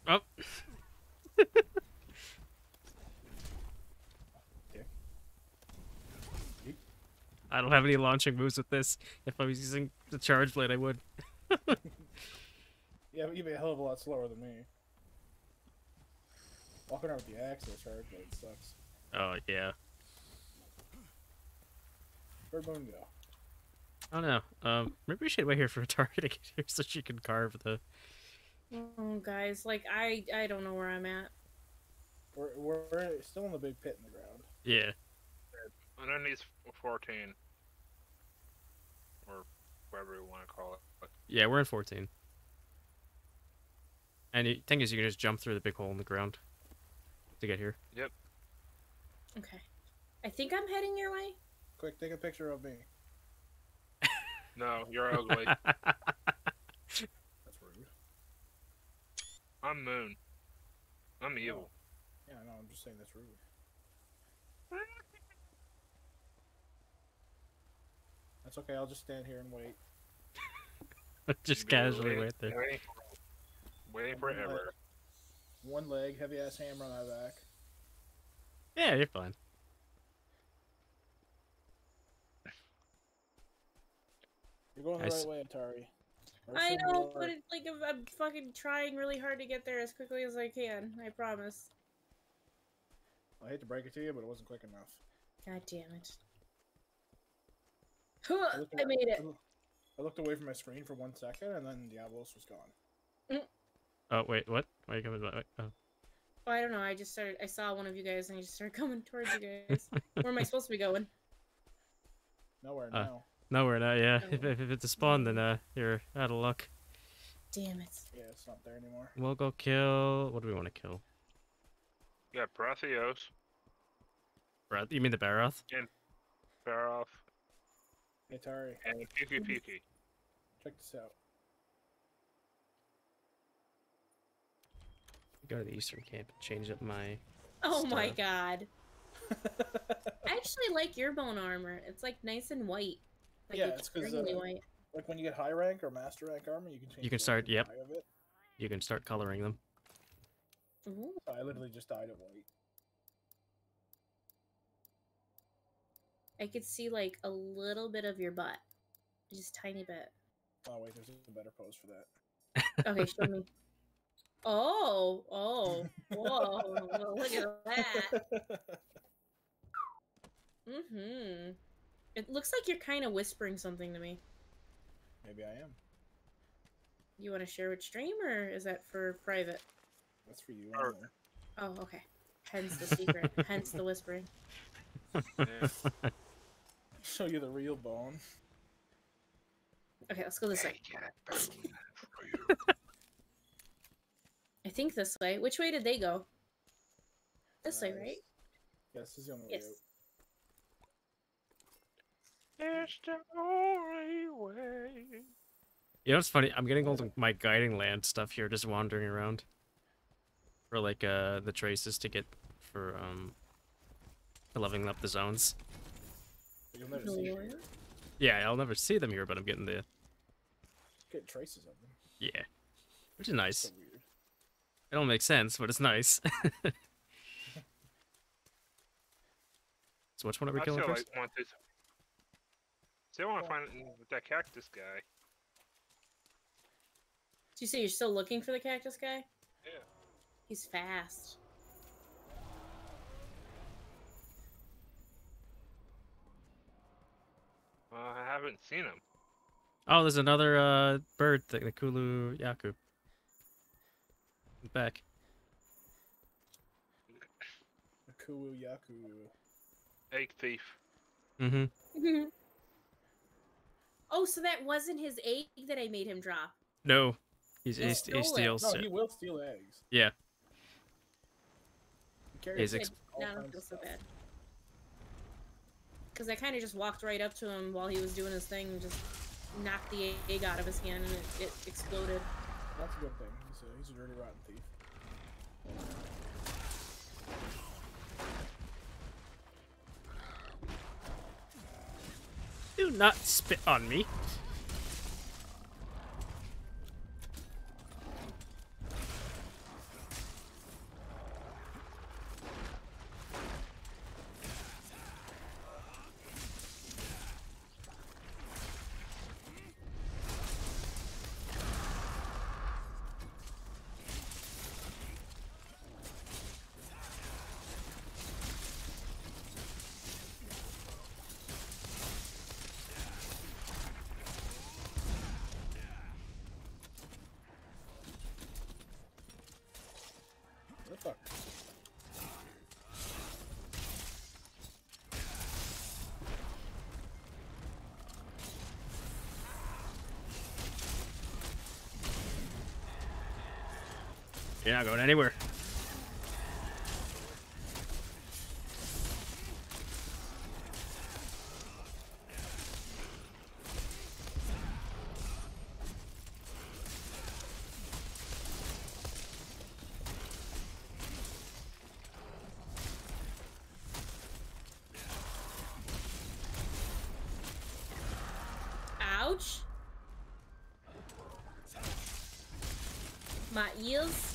Oh, I don't have any launching moves with this. If I was using the charge blade, I would. <laughs> Yeah, but you'd be a hell of a lot slower than me. Walking around with the axe or charge blade sucks. Oh yeah. Where'd Moon go? I don't know. Um, maybe we should wait here for a target to get here so she can carve the. Oh, guys, like I, I don't know where I'm at. We're, we're still in the big pit in the ground. Yeah. Underneath 14. Or whatever you want to call it. But Yeah, we're in 14. And the thing is, you can just jump through the big hole in the ground to get here. Yep. Okay. I think I'm heading your way. Quick, take a picture of me. no, you're ugly. <laughs> That's rude. I'm Moon. I'm evil. Yeah, I know, I'm just saying that's rude. That's okay, I'll just stand here and wait. <laughs> just casually waiting- wait there. Waiting, waiting One leg- forever. One leg, heavy ass hammer on my back. Yeah, you're fine. You're going the I s- right way, Atari. Or I so know, you are. but it's like I'm, I'm fucking trying really hard to get there as quickly as I can. I promise. I hate to break it to you, but it wasn't quick enough. God damn it. Huh, looked I made it. I looked away from my screen for one second, and then Diablos was gone. Oh wait, what? Why are you coming back? Wait, Oh. Oh, I don't know. I just started. I saw one of you guys, and I just started <laughs> coming towards you guys. Where am I supposed to be going? Nowhere Uh, now. No, we're not. Yeah, if, if, if it's a spawn, then uh, you're out of luck. Damn it. Yeah, it's not there anymore. We'll go kill. What do we want to kill? You got Brathios, Barath- You mean the Barroth? Faroff, Hey, Atari, and Piki Piki. check this out. Go to the Eastern camp and change up my. Oh my god. <laughs> I actually like your bone armor. It's like nice and white. Like Yeah, it's because uh, white. like when you get high rank or master rank armor, you can change. You can start- yep. dye Of it. You can start coloring them. Ooh. I literally just dyed it white. I could see like a little bit of your butt. Just tiny bit. Oh wait, there's a better pose for that. Okay, show me. <laughs> Oh, oh, <laughs> whoa, well, look at that. <laughs> Mm-hmm. It looks like you're kind of whispering something to me. Maybe I am. You want to share with stream, or is that for private? That's for you. Or- Oh, okay. Hence the secret. <laughs> Hence the whispering. Yeah. <laughs> Show you the real bone. Okay, let's go this way. I got bone <laughs> for you. I think this way. Which way did they go? This way, right? Yes, this is the only Yes. way. Out. It's the only way. You know what's funny? I'm getting all the, my guiding land stuff here, just wandering around. For like uh the traces to get for um leveling up the zones. You'll never see Lord. it. Yeah, I'll never see them here, but I'm getting the Get traces of them. yeah, which is nice. So. It don't make sense, but it's nice. <laughs> so which one are we I killing still first? like, want this. Still want to find that cactus guy. Did you say you're still looking for the cactus guy? Yeah. He's fast. Uh, I haven't seen him. Oh, there's another uh bird, the, the Kulu-Ya-Ku. Back. Akuu Yaku. Egg thief. Mm-hmm. <laughs> oh, so that wasn't his egg that I made him drop. No. He's, He he's, stole he it. steals No, he will steal eggs. Yeah. He carries He's ex- all now I don't feel so bad. Because I kind of just walked right up to him while he was doing his thing and just knocked the egg out of his hand and it, it exploded. That's a good thing. He's a, he's a dirty, rotten thief. Do not spit on me. You're not going anywhere. Ouch. My ears.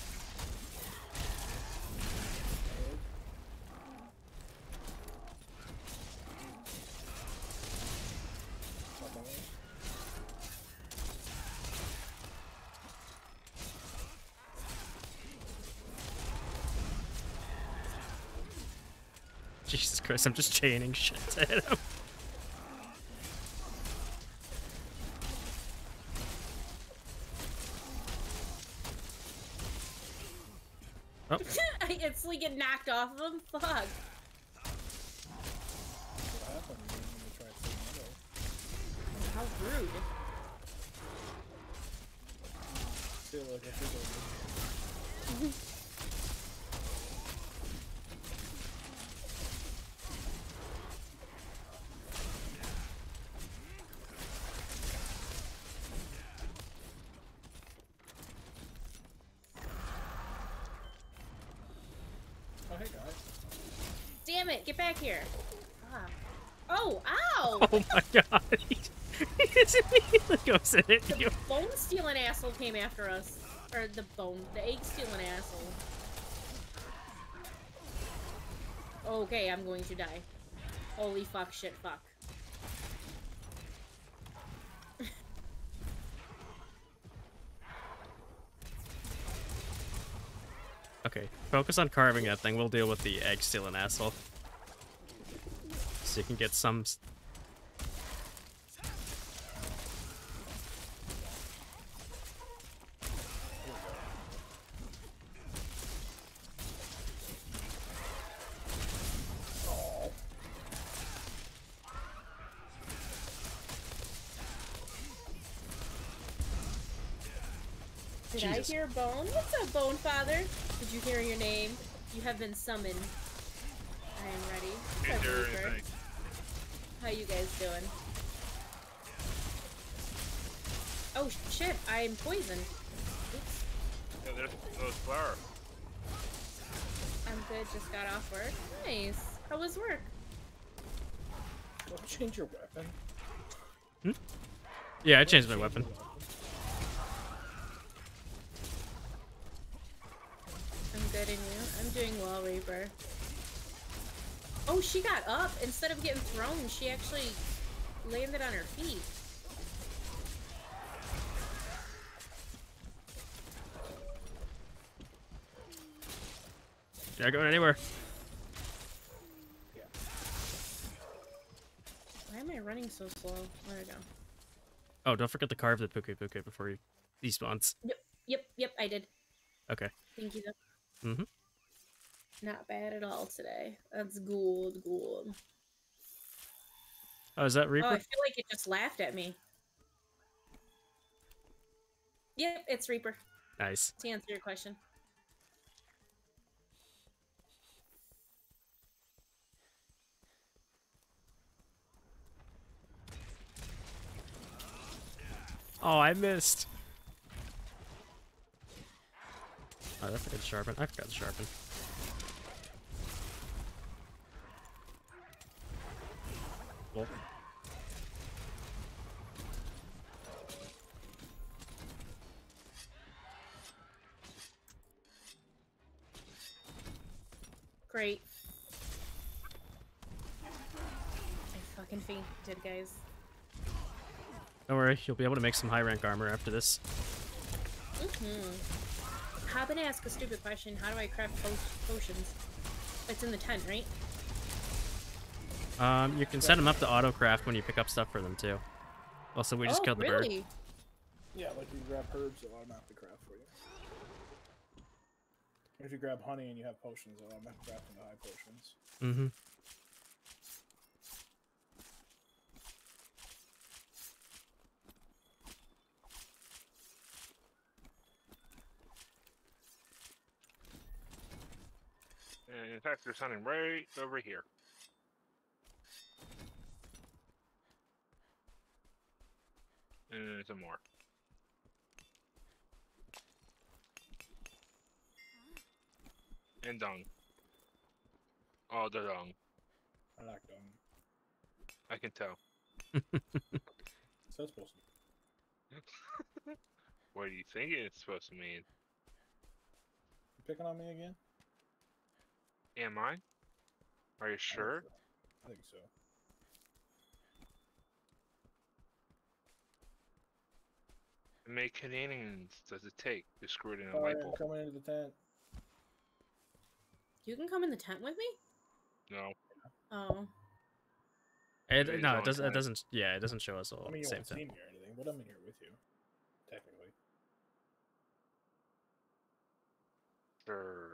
Christ, I'm just chaining shit <laughs> to hit him. Oh, I instantly get knocked off of him. Fuck. What happened when you tried to steal my egg? How rude. Feel like I feel like Oh, hey guys. Damn it, get back here. Ah. Oh, ow! <laughs> oh my god. <laughs> he just immediately goes in you. the bone stealing asshole came after us. Or the bone, the egg stealing asshole. Okay, I'm going to die. Holy fuck, shit, fuck. <laughs> Okay, focus on carving that thing. We'll deal with the egg stealing asshole. You can get some. Did Jesus. I hear Bone? What's up, Bone Father? Did you hear your name? You have been summoned. Shit, I am poisoned. Oops. Yeah, there's those flower. I'm good, just got off work. Nice. How was work? Don't change your weapon. Hmm? Yeah, I changed my weapon. I'm good and you? I'm doing well, Reaper. Oh, she got up. Instead of getting thrown, she actually landed on her feet. Not going anywhere. Why am I running so slow? There we go. Oh, don't forget to carve the Pukei-Pukei before he despawns. Yep, yep, yep, I did. Okay. Thank you. though. Mhm. Not bad at all today. That's good, good. Oh, is that Reaper? Oh, I feel like it just laughed at me. Yep, it's Reaper. Nice. To answer your question. Oh, I missed. Oh, I forgot to sharpen. I forgot to sharpen. Cool. Great. I fucking fainted, guys. Don't worry, you'll be able to make some high rank armor after this. Mm-hmm. How about I ask a stupid question? How do I craft po- potions? It's in the tent, right? Um, you can set them up to auto craft when you pick up stuff for them too. Also, we just oh, killed the bird. really? Yeah, like you grab herbs, it'll automatically craft for you. If you grab honey and you have potions, it'll automatically craft into high potions. Mm-hmm. And in fact, there's something right over here. And there's some more. And dung. Oh, the dung. I like them. I can tell. <laughs> So it's supposed to. <laughs> What do you think it's supposed to mean? You picking on me again? Am I? Are you sure? I think so. How many Canadians does it take to screw it in a Alright, light I'm bulb? coming into the tent. You can come in the tent with me? No. Oh. It, It is no, it doesn't. It doesn't. Yeah, it doesn't show us all I mean, at you the same won't see time. me or anything, but I'm in here with you. Technically. Sure.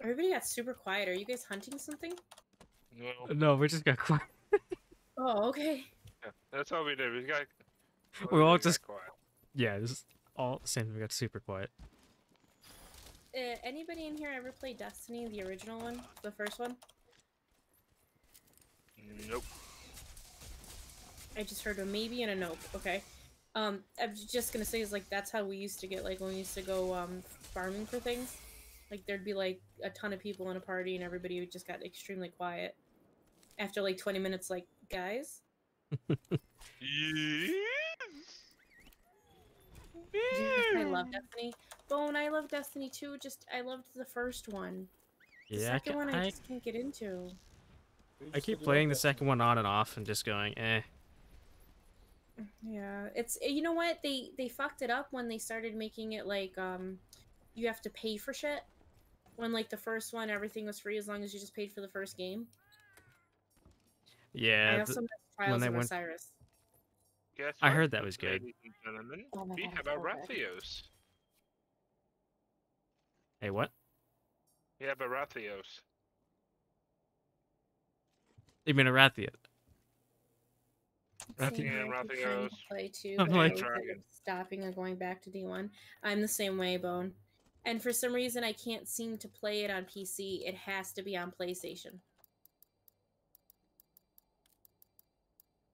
Everybody got super quiet. Are you guys hunting something? No. No, we just got quiet. Oh, okay. Yeah, that's all we did. We got. We all just- quiet. Yeah, this is all the same. time, We got super quiet. Uh, anybody in here ever play Destiny, the original one, the first one? Nope. I just heard a maybe and a nope. Okay. Um, I was just gonna say is like that's how we used to get like when we used to go um farming for things. Like there'd be like a ton of people in a party and everybody just got extremely quiet. After like 20 minutes, like guys, Yes. I love Destiny. Bone, I love Destiny too. Just I loved the first one. The Yeah, I, second ca- one I, I, just can't get into. I keep playing the second one on and off and just going, eh. Yeah, it's you know what they they fucked it up when they started making it like um you have to pay for shit. When like the first one everything was free as long as you just paid for the first game. Yeah, th- also missed Trials they of went- Osiris. Guess I what, heard that was good. Ladies and gentlemen, Oh my we God, have it's a. Rathios. Hey, what? We have a Rathios. You mean Arathia? Same Rathian. here, I keep trying to Rathios. play too, I'm but I like- always end up stopping and going back to D1. I'm the same way, Bone. And for some reason, I can't seem to play it on PC. It has to be on PlayStation.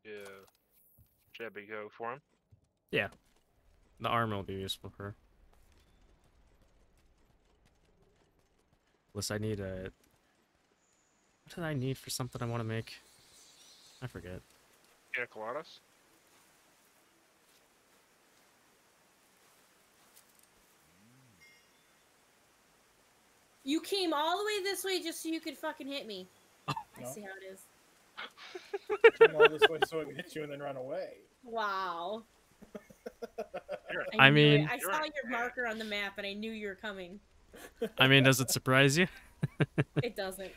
Yeah. Should we go for him? Yeah. The armor will be useful for her. Plus, I need a. What did I need for something I want to make? I forget. Pina coladas? You came all the way this way just so you could fucking hit me. <laughs> I No. see how it is. Came all this way so I could hit you and then run away. Wow. You're- I knew it. mean- I saw your marker on the map and I knew you were coming. I mean, does it surprise you? <laughs> It doesn't.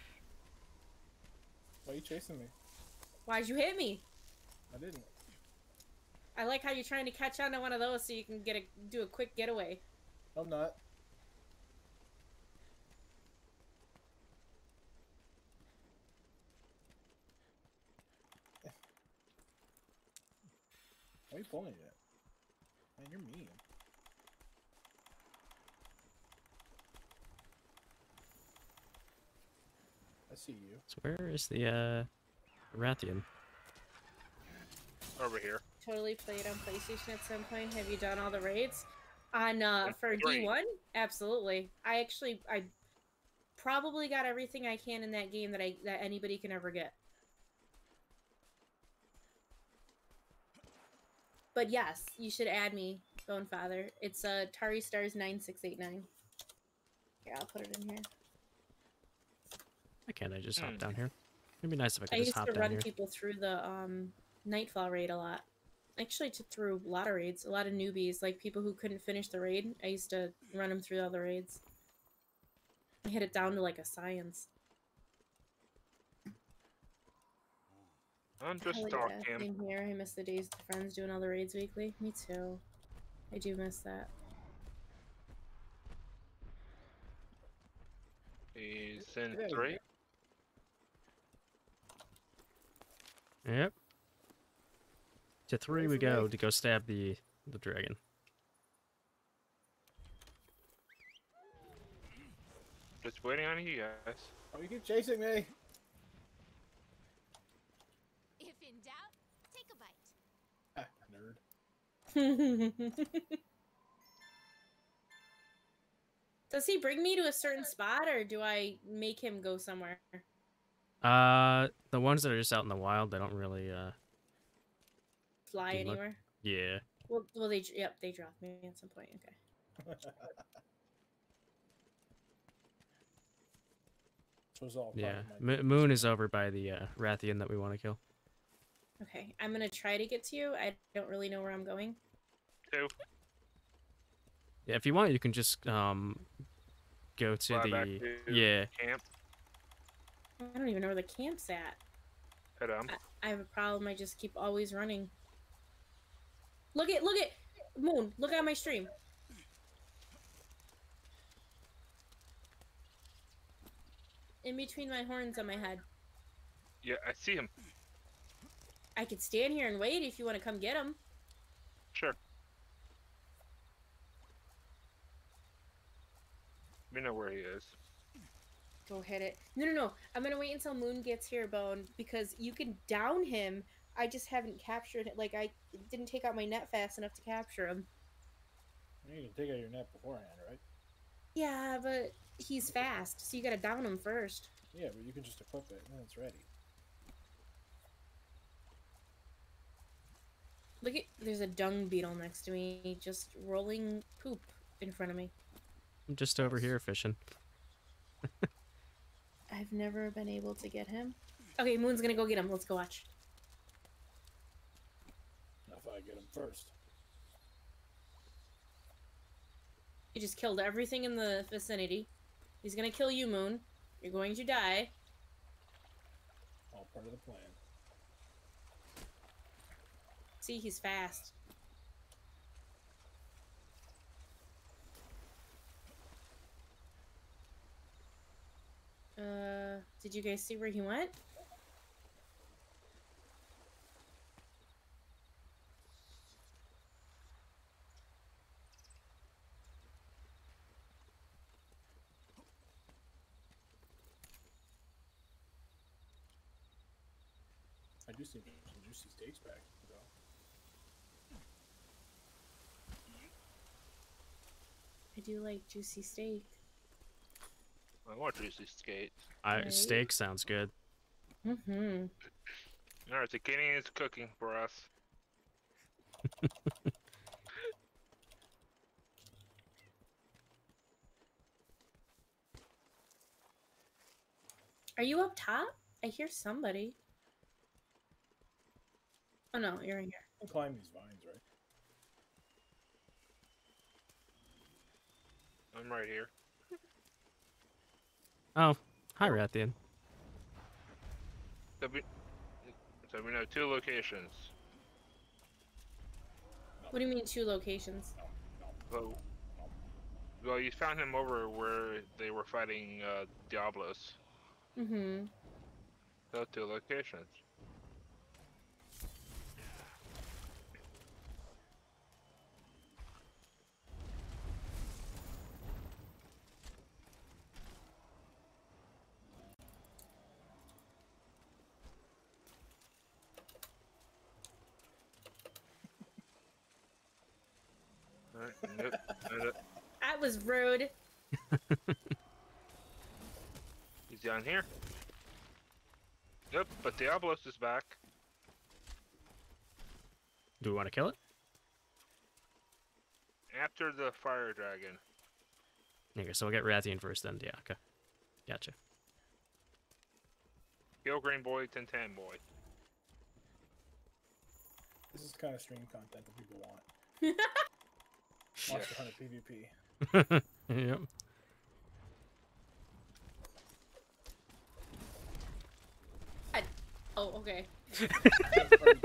Why are you chasing me? Why'd you hit me? I didn't. I like how you're trying to catch on to one of those so you can get a do a quick getaway. I'm not. Why are you pulling it? Man, you're mean. I see you. So where is the uh, Arathian? Over here. Totally played on PlayStation at some point. Have you done all the raids? On uh for Three. D1? Absolutely. I actually I probably got everything I can in that game that I that anybody can ever get. But yes, you should add me, Bone Father. It's uh Tari Stars nine six eight nine. Here, I'll put it in here. Why can't I just Hmm. hop down here? It'd be nice if I I could just used hop to down run people through the um Nightfall raid a lot. Actually, to through a lot of raids, a lot of newbies, like people who couldn't finish the raid. I used to run them through all the raids. I hit it down to like a science. I'm just Hell stalking yeah. Same here. I miss the days with friends doing all the raids weekly. Me too. I do miss that. He's in three. Yep. To three Ready we go me? to go stab the the dragon. Just waiting on you guys. Oh, you keep chasing me. If in doubt, take a bite. Ah, nerd. <laughs> Does he bring me to a certain spot, or do I make him go somewhere? Uh, the ones that are just out in the wild, they don't really. Uh, Fly Good luck. anywhere? yeah. Well, well, they yep, they dropped me at some point. Okay. <laughs> So all Yeah. of my- Moon is over by the uh, Rathian that we want to kill. Okay, I'm gonna try to get to you. I don't really know where I'm going. Two. Yeah, if you want, you can just um go to Fly back the to yeah. Camp. I don't even know where the camp's at. Head on. I have a problem. I just keep always running. Look at look at Moon. Look at my stream. In between my horns on my head. Yeah, I see him. I could stand here and wait if you want to come get him. Sure. We know where he is. Go hit it. No, no, no. I'm gonna wait until Moon gets here, Bone, because you can down him I just haven't captured it. Like I didn't take out my net fast enough to capture him. You can take out your net beforehand, right? Yeah, but he's fast, so you gotta down him first. Yeah, but you can just equip it and then it's ready. Look at there's a dung beetle next to me, just rolling poop in front of me. I'm just over here fishing. <laughs> I've never been able to get him. Okay, Moon's gonna go get him. Let's go watch. If I get him first. He just killed everything in the vicinity. He's gonna kill you, Moon. You're going to die. All part of the plan. See, he's fast. Uh, did you guys see where he went? I do see some juicy steaks back though. I do like juicy steak. I want juicy skate. I Right. steak sounds good. Mm-hmm. All right, the Kenny is cooking for us. Are you up top? I hear somebody. Oh no, you're in here. I'll climb these vines, right? I'm right here. Oh, hi Rathian. So we, so we know two locations. What do you mean two locations? Well, well, you found him over where they were fighting uh, Diablos. Mm-hmm. So two locations. Alright, nope, nope. That was rude. <laughs> He's down here. Yep, but Diablos is back. Do we want to kill it? After the fire dragon. Okay, so we'll get Rathian first then. Yeah, okay. Gotcha. Kill Green Boy, Tintan Boy. This is the kind of stream content that people want. <laughs> Monster Hunter PvP. <laughs> yep. Oh, okay. <laughs> That's pretty.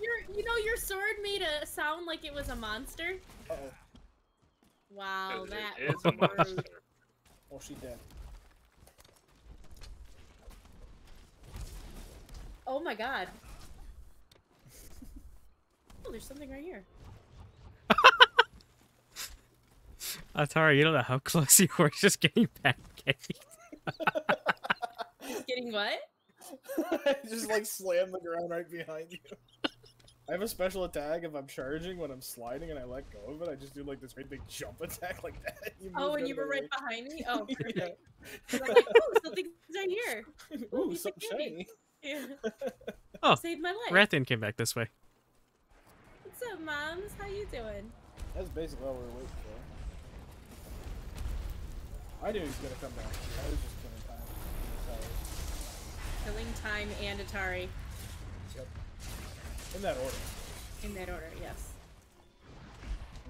Your, you know, your sword made a sound like it was a monster. Uh-oh. Wow, It- that it is was a monster. Oh, she dead. Oh my god. <laughs> Oh, there's something right here. Atari, you don't know how close <laughs> you were just getting pancaked. <laughs> Getting what? <laughs> Just like slam the ground right behind you. I have a special attack if I'm charging when I'm sliding and I let go of it. I just do like this great big jump attack like that. You Oh, move and you of the were right behind me? Oh, Yeah. perfect. 'Cause I'm like, oh, something's right here. Ooh, piece something candy. shiny. Yeah. Oh, Saved my life. Rathian came back this way. What's up, moms? How you doing? That's basically all we're waiting for. I knew he was gonna come back. I was just killing time. Killing time and Atari. Yep. In that order. In that order, yes.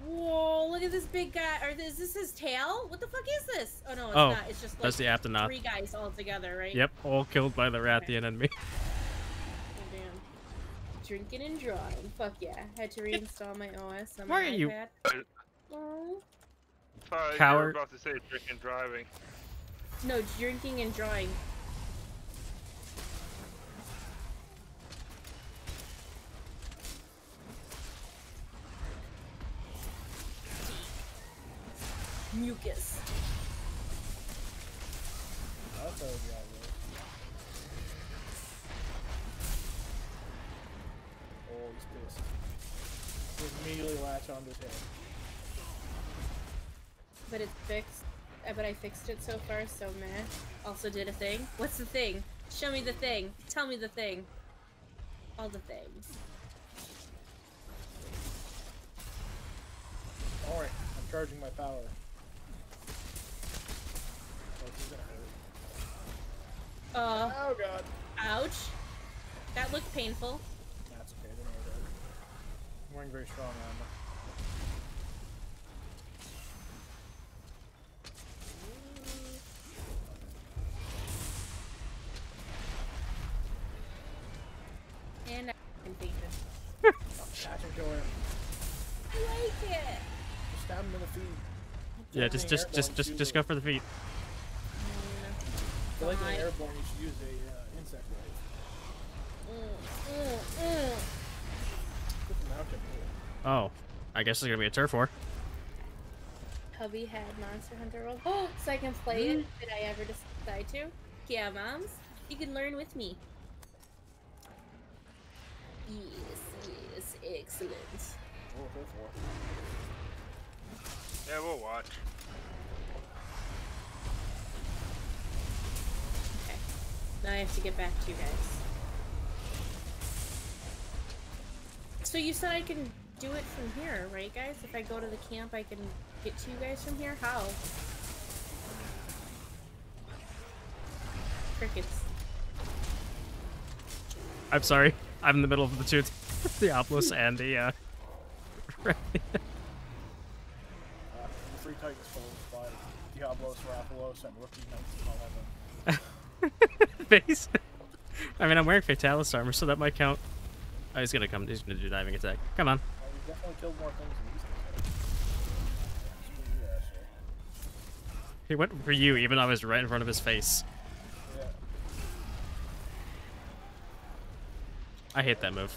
Whoa, look at this big guy. Or is this his tail? What the fuck is this? Oh, no, it's Oh, not. It's just like That's the Aptonoth. three guys all together, right? Yep, all killed by the Rathian and me. Oh, <laughs> damn. Drinking and drawing. Fuck yeah. Had to reinstall my OS on Why my are you- Oh. Thought you were Coward. about to say freaking driving. No, drinking and drawing. Mucus. That's how it'd be all right. Oh, he's pissed. He immediately latch onto his head. But it's fixed. uh, But I fixed it so far, so meh. Also did a thing. What's the thing? Show me the thing. Tell me the thing. All the things. Alright, I'm charging my power. Oh, this is gonna hurt. Uh, Oh god. ouch. That looked painful. That's okay, then we're good. I'm wearing very strong armor. Kill him. I like it. Just stab him in the feet. Yeah, just just just just just go for the feet. I feel like Fine. in airborne you should use a uh, insect wave. Mm, mm, mm. Good for mountain too. Oh, I guess it's gonna be a turf war. Hubby had Monster Hunter World. Oh, <gasps> so I can play it. Did I ever decide to? Yeah, moms. You can learn with me. Yes, yes, excellent. Oh, go. Yeah, we'll watch. Okay. Now I have to get back to you guys. So you said I can do it from here, right, guys? If I go to the camp, I can get to you guys from here? How? Crickets. I'm sorry. I'm in the middle of the two, Diablos <laughs> and the uh. <laughs> Uh, the Free Titans followed by Diablos, Rathalos, and Rookie <laughs> Knights and 11. base. I mean, I'm wearing Fatalis armor, so that might count. Oh, he's gonna come. He's gonna do diving attack. Come on. You definitely killed more things than these things. have. Screw you, Ashley. He went for you, even though I was right in front of his face. I hate that move.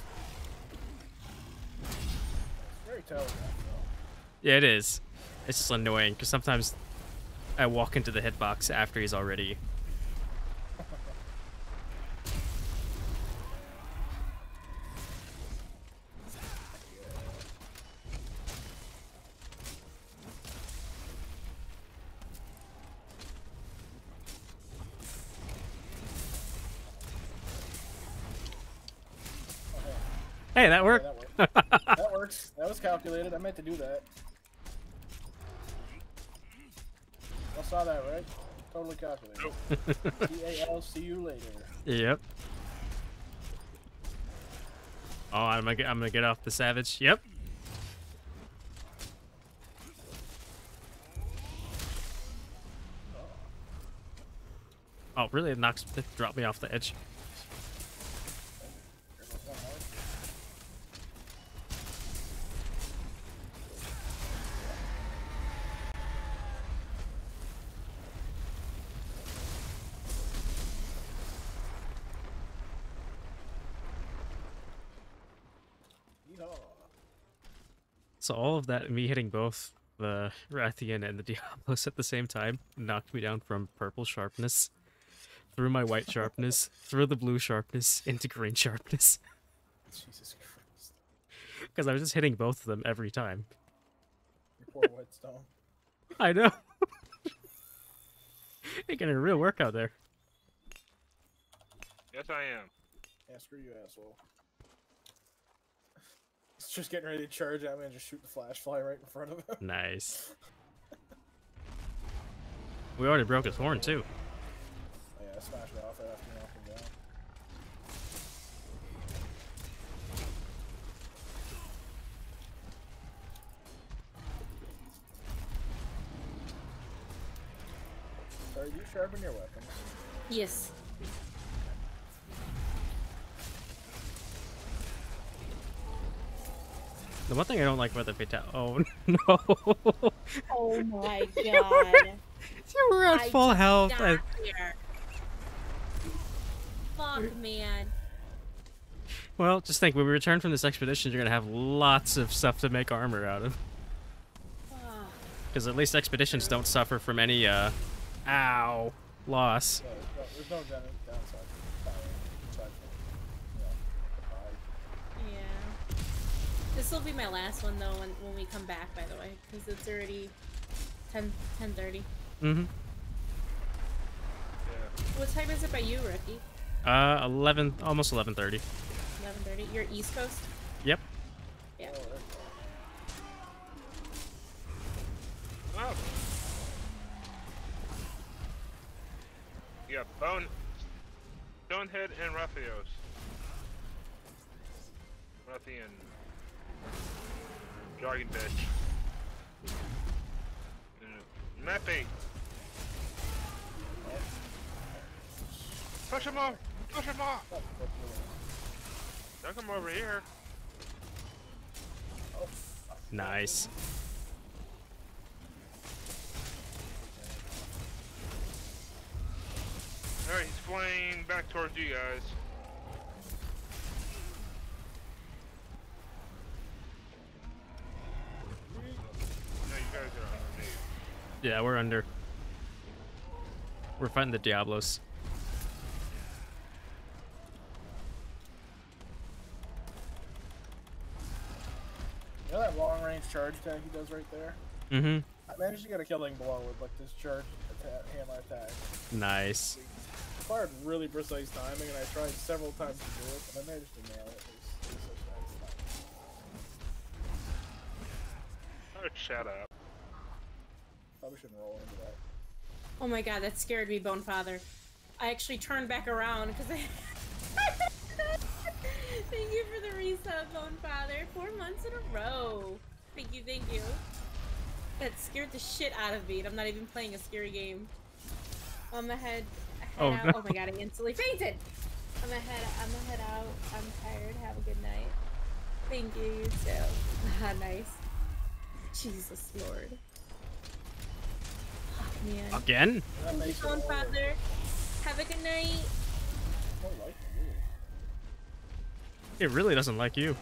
Yeah, it is. It's just annoying because sometimes I walk into the hitbox after he's already. Hey, that Yeah, worked. that worked. that works. That was calculated. I meant to do that. I saw that, right? Totally calculated. <laughs> T-A-L, see you later. Yep. Oh, I'm gonna get, I'm gonna get off the savage. Yep. Oh, really? It knocks, it dropped me off the edge. So all of that, me hitting both the Rathian and the <laughs> Diablos at the same time, knocked me down from purple sharpness, through my white sharpness, <laughs> through the blue sharpness, into green sharpness. Jesus Christ. <laughs> Because I was just hitting both of them every time. Your poor Whetstone. I know. You're getting a real workout there. Yes, I am. Yeah, screw you, asshole. It's just getting ready to charge at me and just shoot the flash fly right in front of him. Nice. We already broke his horn too. Oh, yeah, I smashed it off after you knocked him down. Sorry, you sharpen your weapons. Yes. The one thing I don't like about the fatal. <laughs> Oh no! Oh my <laughs> god. you were at I full just health. got I- Fuck, man. Well, just think when we return from this expedition, you're gonna have lots of stuff to make armor out of. Because at least expeditions don't suffer from any, uh, ow, loss. So, no, there's no down- downside to firing aside from, you know, the pride. Yeah. This will be my last one though when, when we come back, by the way, because it's already 10 10:30. Mm-hmm. Yeah. What time is it by you, Ricky? Uh, 11, almost 11:30. 11:30. You're East Coast. Yep. Yeah. Oh, there-. You got Bone, Stonehead, and Rathalos. Rathian. Jogging bitch. Mm, and Mappy. Push him off! Push him off! Don't come over here. Nice. Alright, he's flying back towards you guys. No, you guys are underneath. Yeah, we're under. We're fighting the Diablos. You know that long range charge attack he does right there? Mm-hmm. I managed to get a killing blow with like this charge attack, hammer attack. Nice. required really precise timing, and I tried several times to do it, but I managed to nail it. It was, it was such nice. Oh, shut up. Probably roll into that. Oh my god, that scared me, Bonefather. I actually turned back around because I. <laughs> thank you for the reset, Bonefather. Four months in a row. Thank you, thank you. That scared the shit out of me, and I'm not even playing a scary game. I'm gonna head, head Oh, out. no. Oh my god, I instantly fainted! I'm gonna head, I'm gonna head out. I'm tired. Have a good night. Thank you, you too. <laughs> Nice. Jesus Lord. Man. Again? Thank you, makes it all work. Bonefather. Have a good night. More like you. It really doesn't like you.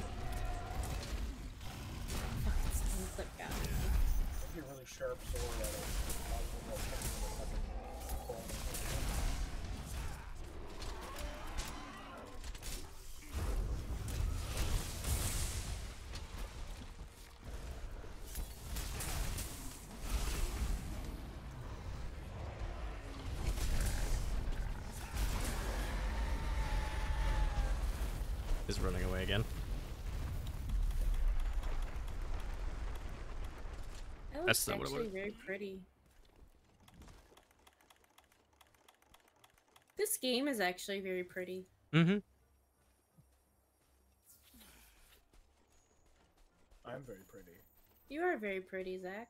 That's looks not what it actually was. very pretty. This game is actually very pretty. Mm-hmm. I'm very pretty. You are very pretty, Zach.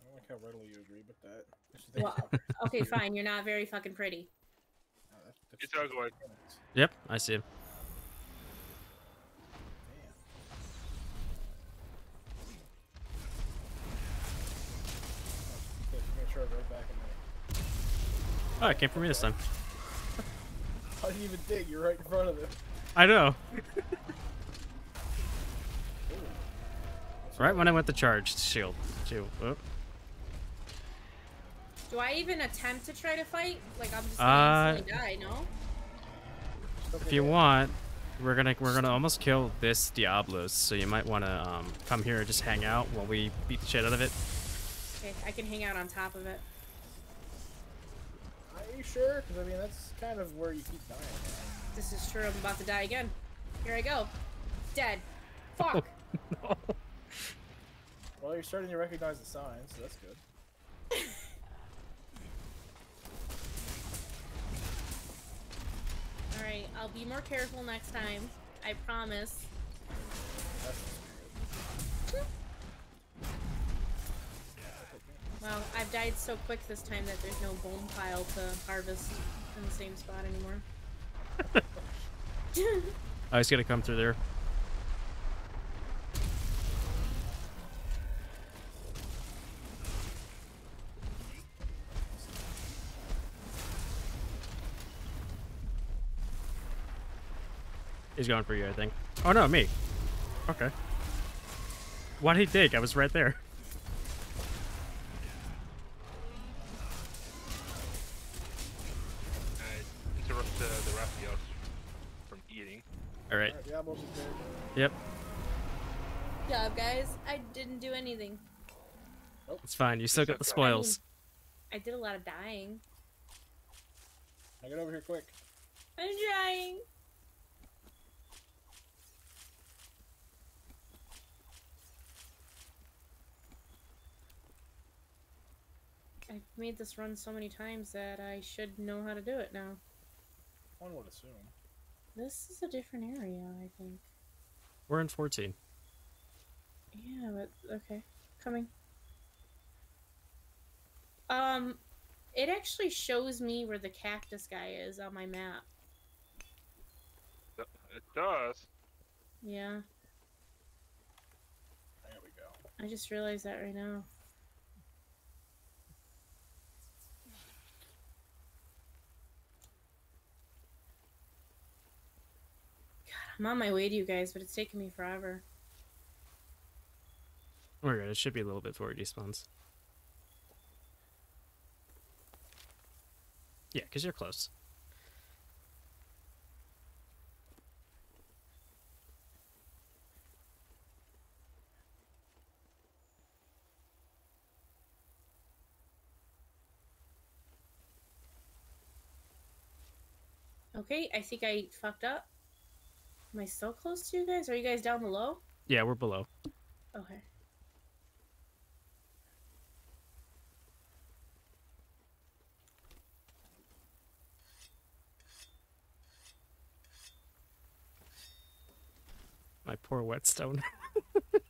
I don't like how readily you agree with that. Well, think about it. Okay, fine. You're not very fucking pretty. Oh, that- that It's ugly. Yep, I see him. Damn. Okay, I'm gonna charge right back in there. Oh, it came for me this time. I didn't even dig. You're right in front of it. I know. <laughs> Right when I went to charge, shield. Shield. Oh. Do I even attempt to try to fight? Like I'm just Uh, gonna instantly die, no? If you want, we're gonna we're gonna almost kill this Diablos, so you might want to um, come here and just hang out while we beat the shit out of it. Okay, I can hang out on top of it. Are you sure? Because I mean, that's kind of where you keep dying. at. This is true. I'm about to die again. Here I go. Dead. Fuck. <laughs> <laughs> Well, you're starting to recognize the signs, so that's good. Alright, I'll be more careful next time. I promise. <laughs> Well, I've died so quick this time that there's no bone pile to harvest in the same spot anymore. I was gonna come through there. He's going for you, I think. Oh no, me. Okay. Why did he dig? I was right there. Dead. Yep. job, guys. I didn't do anything. It's fine. You still got the Except spoils. I did a lot of dying. Now get over here quick. I'm trying. I've made this run so many times that I should know how to do it now. One would assume. This is a different area, I think. We're in 14. Yeah, but okay. Coming. Um it actually shows me where the cactus guy is on my map. It does. Yeah. There we go. I just realized that right now. I'm on my way to you guys, but it's taking me forever. Oh We're good. It should be a little bit before it despawns. Yeah, because you're close. Okay, I think I fucked up. Am I so close to you guys? Are you guys down below? Yeah, we're below. Okay. My poor whetstone. <laughs> I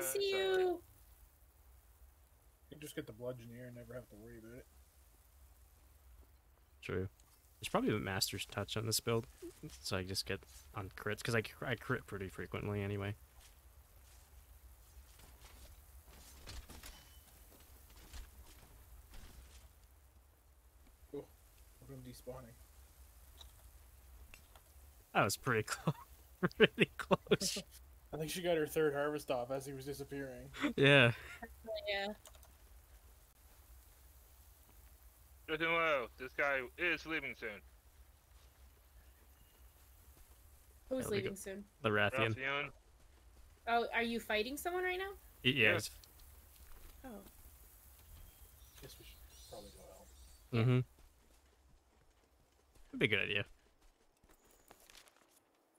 see it's you. You just get the bludgeon here and never have to worry about it. True. There's probably a master's touch on this build, so I just get on crits because I, I crit pretty frequently anyway. Oh, I'm despawning. That was pretty <laughs> close. really <laughs> close. I think she got her third harvest off as he was disappearing. yeah. Yeah. Listen low. This guy is leaving soon. Who's There go. leaving soon? The Rathian. Ralphion. Oh, are you fighting someone right now? Y- Yeah. Yeah. Oh. Guess we should probably go help. Mm-hmm. That'd be a good idea.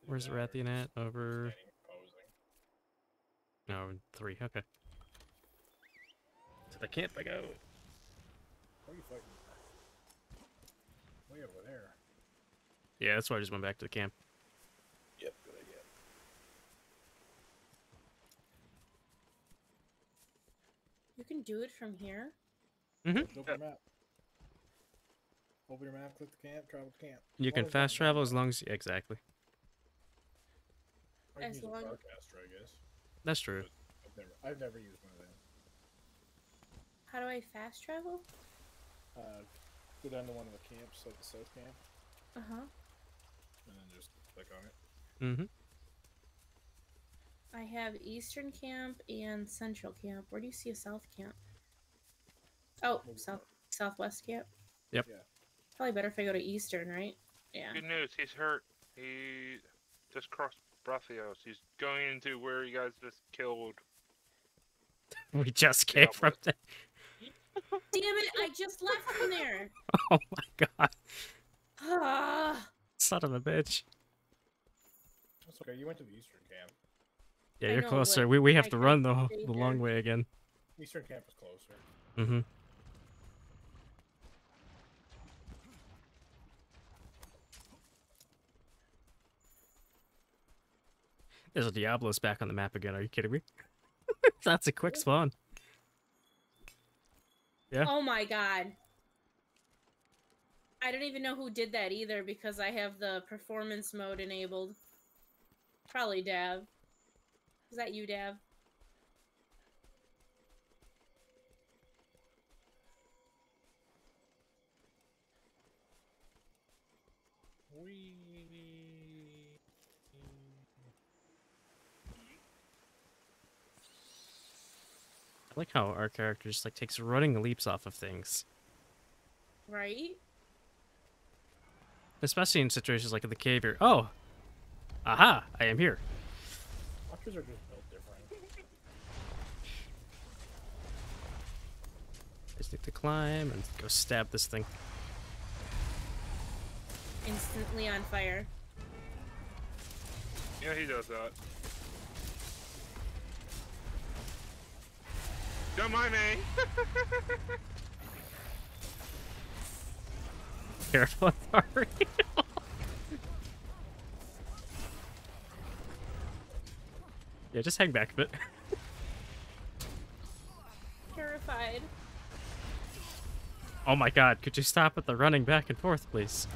Where's the Rathian at? Over. standing opposing. No, three. Okay. To the camp I go. Where are you fighting? Way over there. Yeah, that's why I just went back to the camp. Yep, good idea. You can do it from here. Mm-hmm. Open your map. Open your map, click the camp, travel to camp. You can fast travel as long as exactly. Or you can as use a long- Farcaster, I guess. That's true. I've never, I've never used one of them. How do I fast travel? Uh, go down to one of the camps, like the south camp, Uh huh. and then just click on it. Mm-hmm. I have Eastern Camp and Central Camp. Where do you see a South Camp? Oh, Maybe South Southwest Camp. Yep. Yeah. Probably better if I go to Eastern, right? Yeah. Good news. He's hurt. He just crossed Brathios. He's going into where you guys just killed. <laughs> We just came from Diablo. There. Damn it! I just left from there. <laughs> Oh my god. Ah. Son of a bitch. That's okay. You went to the eastern camp. Yeah, you're know, closer. We, we have I to run the, the long way again. Eastern camp is closer. Mm-hmm. There's a Diablos back on the map again. Are you kidding me? <laughs> That's a quick spawn. Yeah. Oh my god. I don't even know who did that either because I have the performance mode enabled. Probably Dav. Is that you, Dav? We. I like how our character just like takes running leaps off of things. Right? Especially in situations like in the cave here. Oh! Aha! I am here. Walkers are just built different. Just need to climb and go stab this thing. Instantly on fire. Yeah, he does that. Don't mind me. <laughs> Careful, sorry. <laughs> yeah, just hang back a bit. Terrified. Oh my god, could you stop at the running back and forth, please?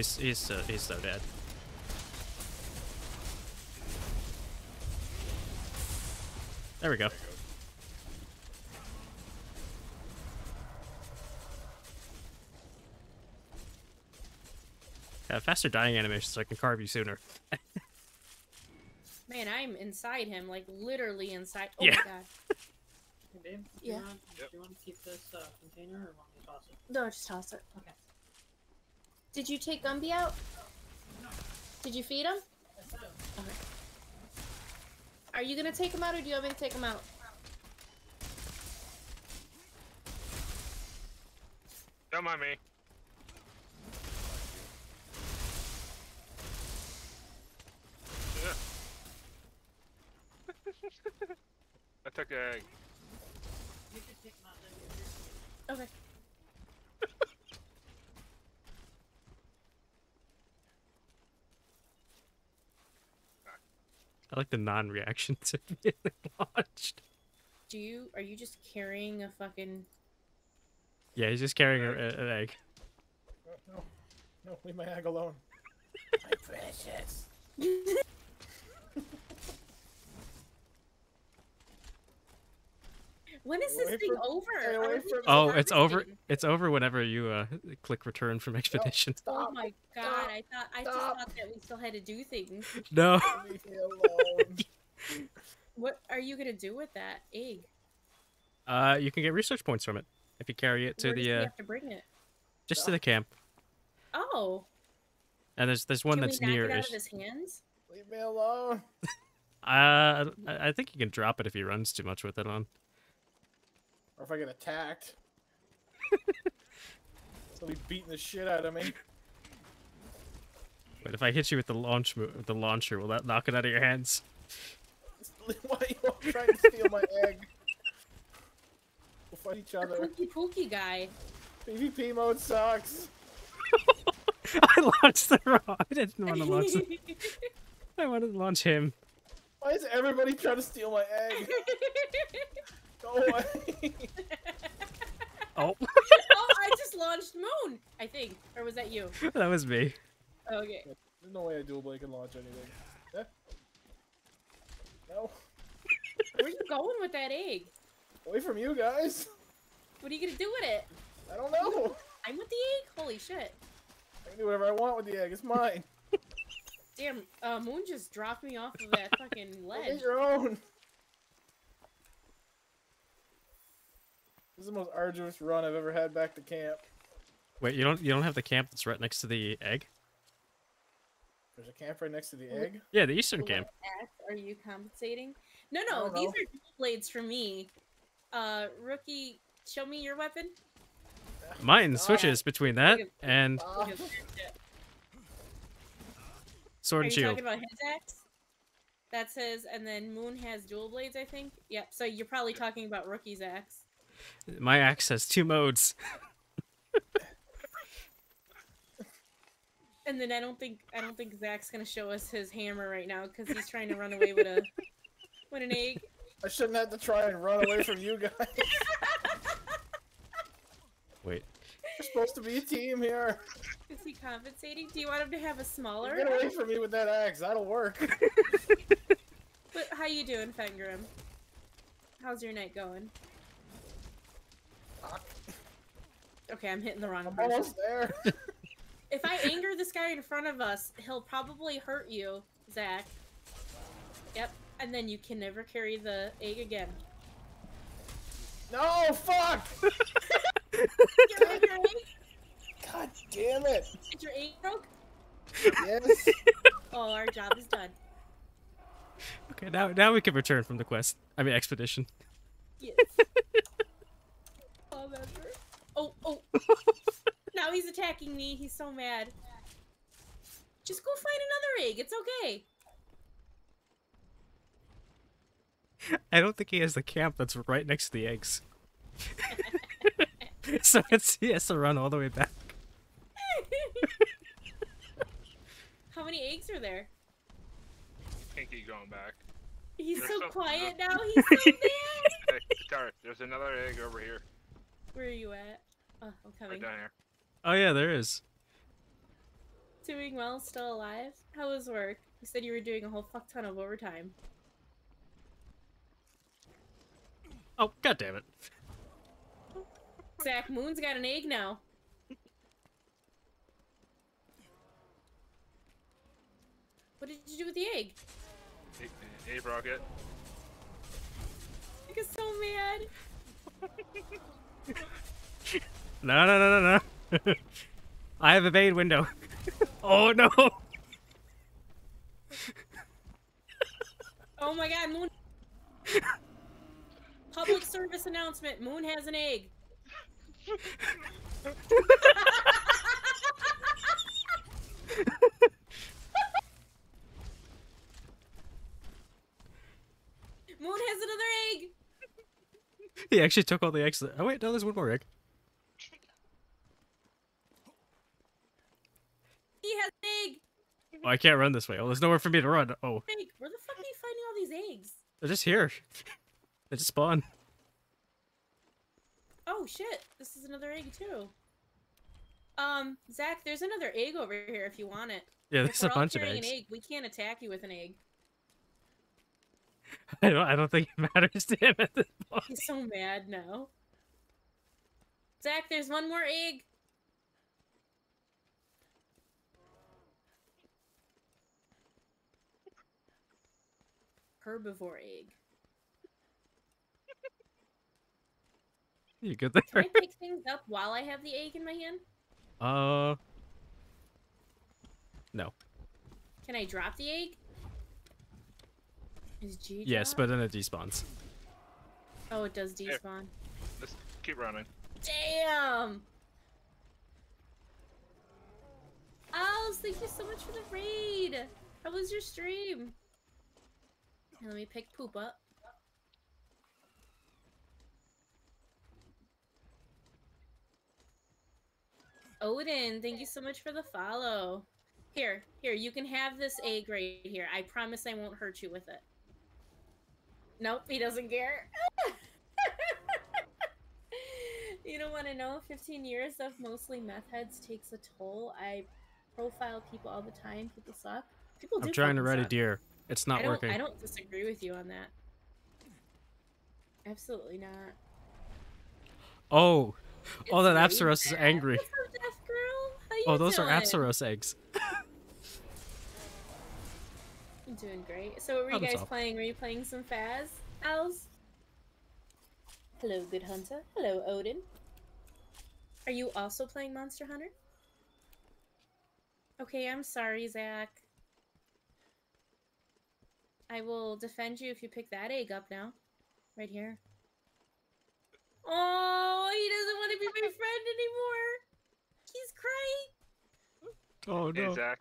He's he's so, he's so dead. There we go. Yeah, faster dying animation so I can carve you sooner. <laughs> Man, I'm inside him, like literally inside. Oh Yeah. my god. <laughs> Hey, babe. Do Yeah. You want, Yep. Do you want to keep this uh, container or want me to toss it? No, just toss it. Okay. Did you take Gumby out? Did you feed him? I said it. Okay. Are you gonna take him out or do you want me to take him out? Don't mind me. <laughs> I took the egg. You could take them out then. you're here. Okay. I like the non-reaction to <laughs> being launched. Do you are you just carrying a fucking Yeah, he's just carrying a, a- an egg. No, no, no, leave my egg alone. <laughs> my precious. <laughs> When is Stay this thing from- over? stay Are away we from- Oh, it's over. It's over whenever you uh <laughs> click return from <laughs> expedition. Oh my god, Stop. I thought I Stop. just thought that we still had to do things. <laughs> No. Leave me alone. What are you gonna do with that egg? Uh, you can get research points from it if you carry it to Where the he uh have to bring it? just to the camp. Oh, And there's there's one can that's we knock near. it out of his hands? Leave me alone. Uh, I I think you can drop it if he runs too much with it on. Or if I get attacked. <laughs> Somebody beating the shit out of me. But if I hit you with the launch mo- with the launcher, will that knock it out of your hands? <laughs> Why are you all trying to steal my <laughs> egg? We'll fight each other. pookie pookie guy. PvP mode sucks. I launched the wrong. I didn't want to launch. The, I wanted to launch him. Why is everybody trying to steal my egg? Go away. <laughs> Oh, oh, I just launched Moon. I think, or was that you? <laughs> that was me. Okay. There's no way a dual blade can launch anything. Yeah? No. Where are you going with that egg? Away from you guys. What are you gonna do with it? I don't know. I'm with the egg. Holy shit! I can do whatever I want with the egg. It's mine. Damn, uh, Moon just dropped me off of that fucking ledge. Get your own. This is the most arduous run I've ever had back to camp. Wait, you don't you don't have the camp that's right next to the egg? There's a camp right next to the egg. Yeah, the eastern What camp. act are you compensating? No, no, these know. are dual blades for me. Uh, rookie, show me your weapon. Mine switches between that Look at- and Ah, Look at that shit. sword Are and you shield. talking about his axe? That's his, and then Moon has dual blades, I think. Yep. So you're probably talking about Rookie's axe. My axe has two modes. And then I don't think I don't think Zach's gonna show us his hammer right now because he's trying to run away with a with an egg. I shouldn't have to try and run away from you guys. <laughs> Wait, We're supposed to be a team here. Is he compensating? Do you want him to have a smaller? Get away from me with that axe. That'll work. But how you doing, Fengrim? How's your night going? Okay, I'm hitting the wrong I'm person. almost there. <laughs> If I <laughs> anger this guy in front of us, he'll probably hurt you, Zach. Yep. And then you can never carry the egg again. No, fuck! <laughs> Get rid of your egg? God damn it! Is your egg broke? Yes. Oh, our job is done. Okay, now now we can return from the quest. I mean expedition. Yes. Oh. Oh, <laughs> now he's attacking me. He's so mad. Just go find another egg. It's okay. I don't think he has the camp that's right next to the eggs. <laughs> so it's he has to run all the way back. <laughs> How many eggs are there? Can't keep going back. He's There's so some- quiet now. He's so mad. Hey, Tara, there's another egg over here, Where are you at? Oh, I'm right coming. down here. Oh yeah, there is. Doing well, still alive. How was work? You said you were doing a whole fuck ton of overtime. Oh god damn it. <laughs> Zach Moon's got an egg now. What did you do with the egg? Hey, hey, Rocket. Nick is so mad. <laughs> No no no no no. <laughs> I have a evade window. <laughs> oh no. <laughs> Oh my god, Moon. Public service announcement Moon has an egg. Moon has another egg. He actually took all the eggs. Oh wait, no, there's one more egg. He has an egg. Oh, I can't run this way. Oh, there's nowhere for me to run. Oh, Egg. Where the fuck are you finding all these eggs? they're just here. <laughs> they just spawn. Oh shit, this is another egg too. Um, Zach, there's another egg over here if you want it. Yeah, If there's a we're all bunch of eggs. An egg, we can't attack you with an egg. <laughs> I don't. I don't think it matters <laughs> to him at this point. He's so mad now. Zach, there's one more egg. Herbivore egg. You good Can? I <laughs> pick things up while I have the egg in my hand? Uh. No. Can I drop the egg? Is G Yes, but then it despawns. Oh, it does Here. despawn. Let's keep running. Damn! Owls, thank you so much for the raid! How was your stream? Here, let me pick poop up. Odin, thank you so much for the follow. Here, here, you can have this egg right here. I promise I won't hurt you with it. Nope, he doesn't care. <laughs> you don't want to know 15 years of mostly meth heads takes a toll. I profile people all the time. People suck. People do I'm trying to fucking ride a deer. It's not I working. I don't disagree with you on that. Absolutely not. Oh, oh, that It's Apceros is angry. bad. What's up, deaf girl? How oh, you Oh, those are doing? Apceros eggs. <laughs> I'm doing great. So, what were you guys playing? Were you playing some Faz? Owls? Hello, Good Hunter. Hello, Odin. Are you also playing Monster Hunter? Okay, I'm sorry, Zach. I will defend you if you pick that egg up now. Right here. Oh, he doesn't want to be my friend anymore. He's crying. Oh Hey, no. Zach.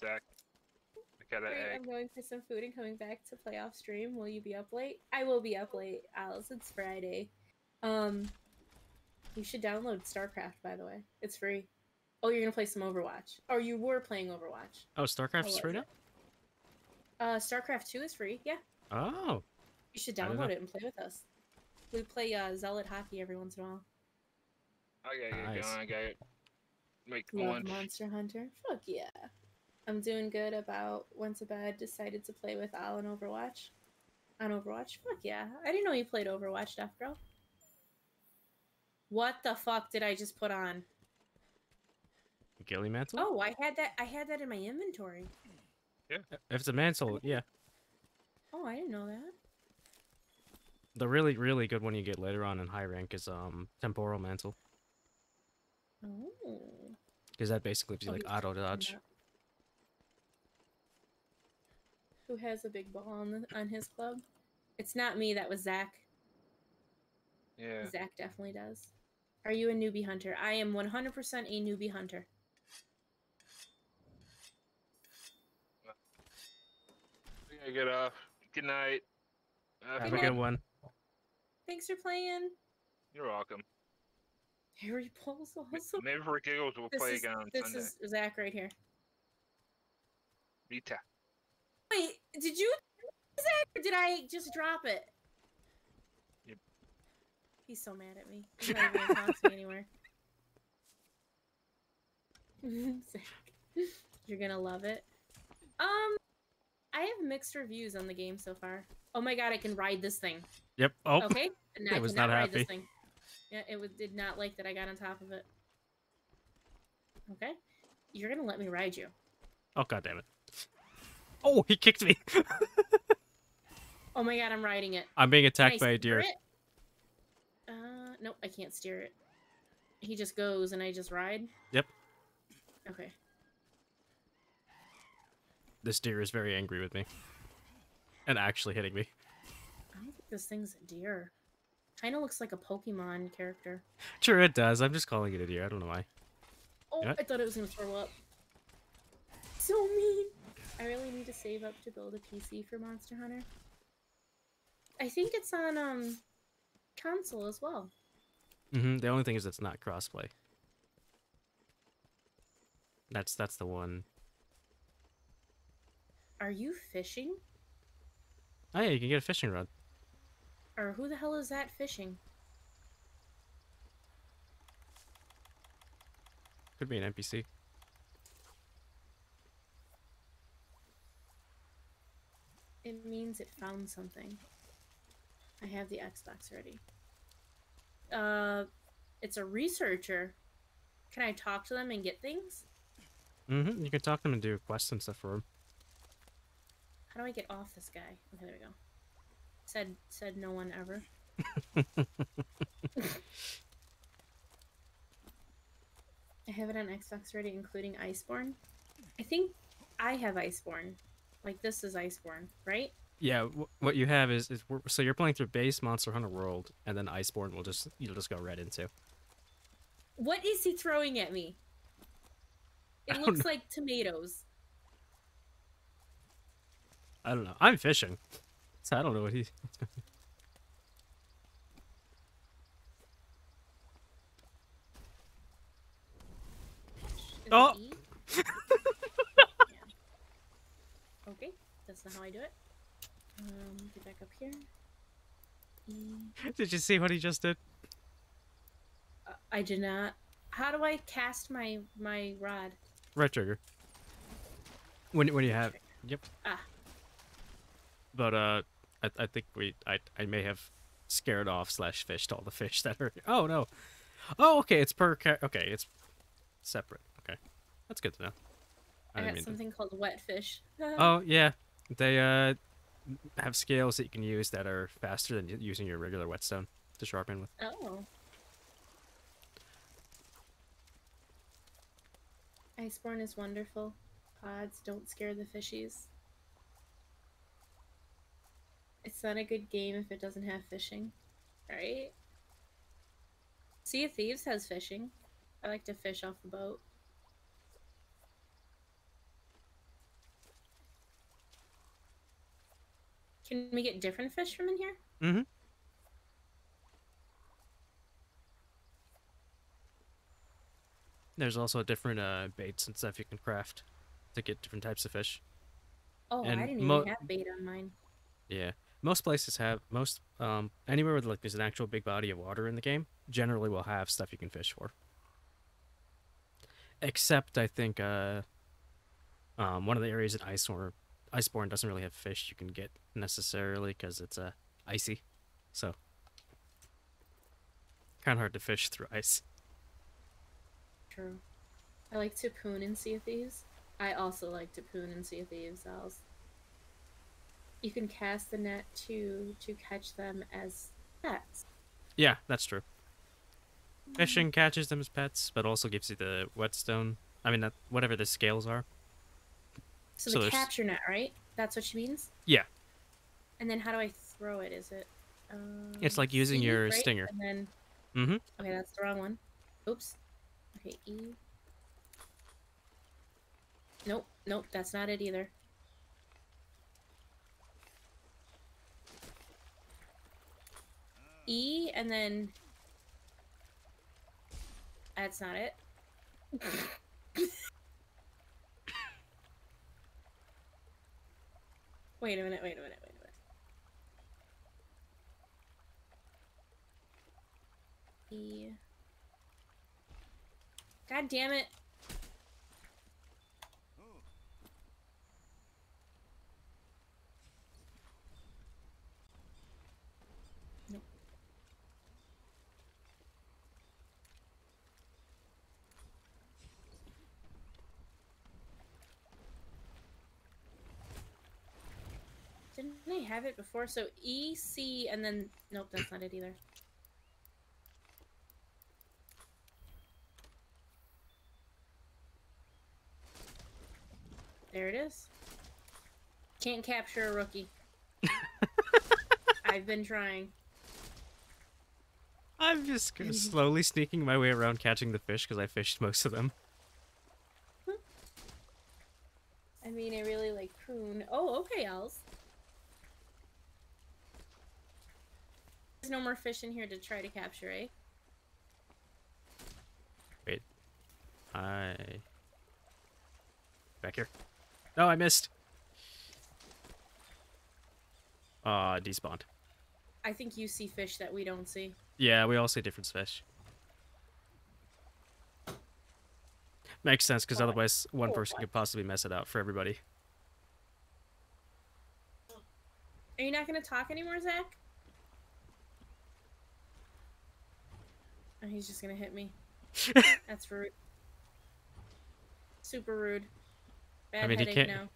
Zach. I got an Great, egg. I'm going for some food and coming back to play off stream. Will you be up late? I will be up late, Alice. It's Friday. Um, you should download StarCraft, by the way. It's free. Oh, you're gonna play some Overwatch. Or you were playing Overwatch. Oh, StarCraft is free now. It? Uh, StarCraft 2 is free. Yeah, Oh, you should download it and play with us. We play uh, Zealot hockey every once in a while. I gotta get Nice. going. I gotta make Love lunch. Monster Hunter. Fuck yeah. I'm doing good about went to bed, decided to play with Al on Overwatch. On Overwatch? Fuck yeah. I didn't know you played Overwatch, Deaf Girl. What the fuck did I just put on? ghillie mantle. Oh, I had that. I had that in my inventory. If it's a mantle, yeah. Oh, I didn't know that. The really, really good one you get later on in high rank is um temporal mantle, Oh. because that basically gives you Oh, like he's auto dodge. Who has a big ball on the, on his club? It's not me. That was Zach. Yeah. Zach definitely does. Are you a newbie hunter? I am 100% a newbie hunter. Gotta get off. Good night. Have Good a good one. Thanks for playing. You're welcome. Harry M- also. Maybe for giggles we'll This play is, again on this Sunday. is Zach right here. Rita. Wait, did you Zach or did I just drop it? Yep. He's so mad at me. He's not even gonna talk to me anymore. <laughs> <laughs> Zach, you're gonna love it. Um, I have mixed reviews on the game so far. Oh my god, I can ride this thing. Yep. Oh, Okay, <laughs> and It I was not ride happy. this thing. Yeah, it was, did not like that I got on top of it. Okay, you're gonna let me ride you. oh, god damn it. Oh, he kicked me. <laughs> Oh my god, I'm riding it. I'm being attacked by a deer. it? Uh, nope, I can't steer it. He just goes and I just ride. Yep. Okay. This deer is very angry with me. And actually hitting me. I don't think this thing's a deer. Kind of looks like a Pokemon character. Sure, it does. I'm just calling it a deer. I don't know why. Oh, Yeah. I thought it was gonna throw up. So mean. I really need to save up to build a PC for Monster Hunter. I think it's on um console as well. Mm -hmm. The only thing is it's not crossplay. That's that's the one. Are you fishing? Oh yeah, you can get a fishing rod. Or who the hell is that fishing? Could be an NPC. It means it found something. I have the Xbox ready. Uh, it's a researcher. Can I talk to them and get things? hmm You can talk to them and do quests and stuff for them. How do I get off this guy? Okay, there we go. Said said no one ever. I have it on Xbox ready, including Iceborne. I think I have Iceborne. Like this is Iceborne, right? Yeah, wh- what you have is, is so you're playing through base Monster Hunter World, and then Iceborne will just you'll just go right into. What is he throwing at me? It looks know. like tomatoes. I don't know. I'm fishing, so I don't know what he. Is Oh! E? Yeah. <laughs> Okay, that's not how I do it. Um, get back up here. E. Did you see what he just did? Uh, I did not. How do I cast my my rod? Right trigger. When when you have yep. Ah. But uh, I I think we I I may have scared off slash fished all the fish that are. Oh no. Oh okay, it's per okay, it's separate. Okay, that's good to know. I, didn't got mean to- something called whetfish. <laughs> Oh yeah, they uh have scales that you can use that are faster than using your regular whetstone to sharpen with. Oh. Iceborne is wonderful. Pods don't scare the fishies. It's not a good game if it doesn't have fishing, right? Sea of Thieves has fishing. I like to fish off the boat. Can we get different fish from in here? Mm-hmm. There's also a different uh baits and stuff you can craft to get different types of fish. Oh, And I didn't even have bait on mine. Yeah. Most places have most um anywhere with like there's an actual big body of water in the game generally will have stuff you can fish for. Except I think uh um one of the areas in Iceborne Iceborne doesn't really have fish you can get necessarily because it's uh icy, so kind of hard to fish through ice. True. I like to poon in Sea of Thieves. I also like to poon in Sea of Thieves. Else, you can cast the net to to catch them as pets. Yeah, that's true. Fishing catches them as pets, but also gives you the whetstone. I mean, that, whatever the scales are. So, So the there's- capture net, right? That's what she means. Yeah. And then how do I throw it? Is it? Um, It's like using your right? slinger. And then. Mm-hmm. Okay, that's the wrong one. Oops. Okay, E. Nope, nope, that's not it either. E and then that's not it. <laughs> wait a minute, wait a minute, wait a minute. E God damn it. Nope. Didn't I have it before? So E, C, and then nope, that's not it either. There it is. Can't capture a rookie. <laughs> I've been trying. I'm just <laughs> slowly sneaking my way around catching the fish because I fished most of them. I mean, I really like prune. Oh, okay, Els. There's no more fish in here to try to capture, eh? Wait. I back here. No, I missed. Ah, despawned. I think you see fish that we don't see. Yeah, we all see different fish. Makes sense because otherwise one person could possibly mess it out for everybody. Are you not going to talk anymore, Zach? Oh, he's just going to hit me. <laughs> That's rude. Super rude. Bad mean, he headache can't- now.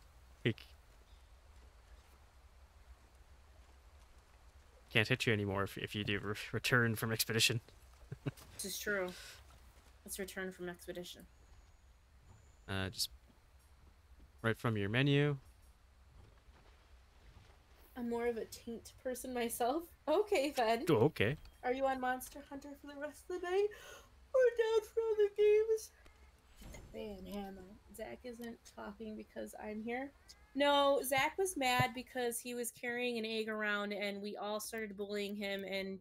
He can't hit you anymore if, if you do re- return from expedition. <laughs> This is true. Let's return from expedition. Uh, just right from your menu. I'm more of a taint person myself. <laughs> Okay, then. Oh, okay. Are you on Monster Hunter for the rest of the day? Or down for the games? Man, Hannah. Zach isn't talking because I'm here. No, Zach was mad because he was carrying an egg around and we all started bullying him and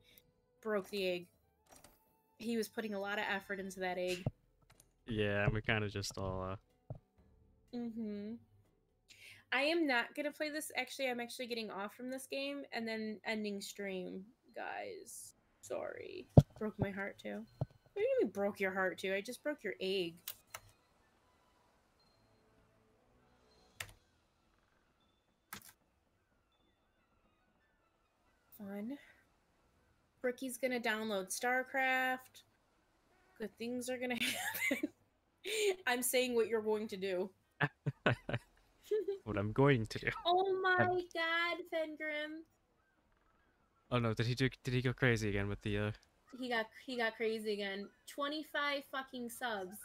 broke the egg. He was putting a lot of effort into that egg. Yeah, we kind of just all. Uh... Mm-hmm. I am not gonna play this. Actually, I'm actually getting off from this game and then ending stream, guys. Sorry, broke my heart too. What do you mean broke your heart too? I just broke your egg. Fun. Rickie's gonna download StarCraft. Good things are gonna <laughs> happen. I'm saying what you're going to do. <laughs> <laughs> what I'm going to do. Oh my god, Fengrim. Oh no, did he do? Did he go crazy again with the? uh He got he got crazy again. 25 fucking subs.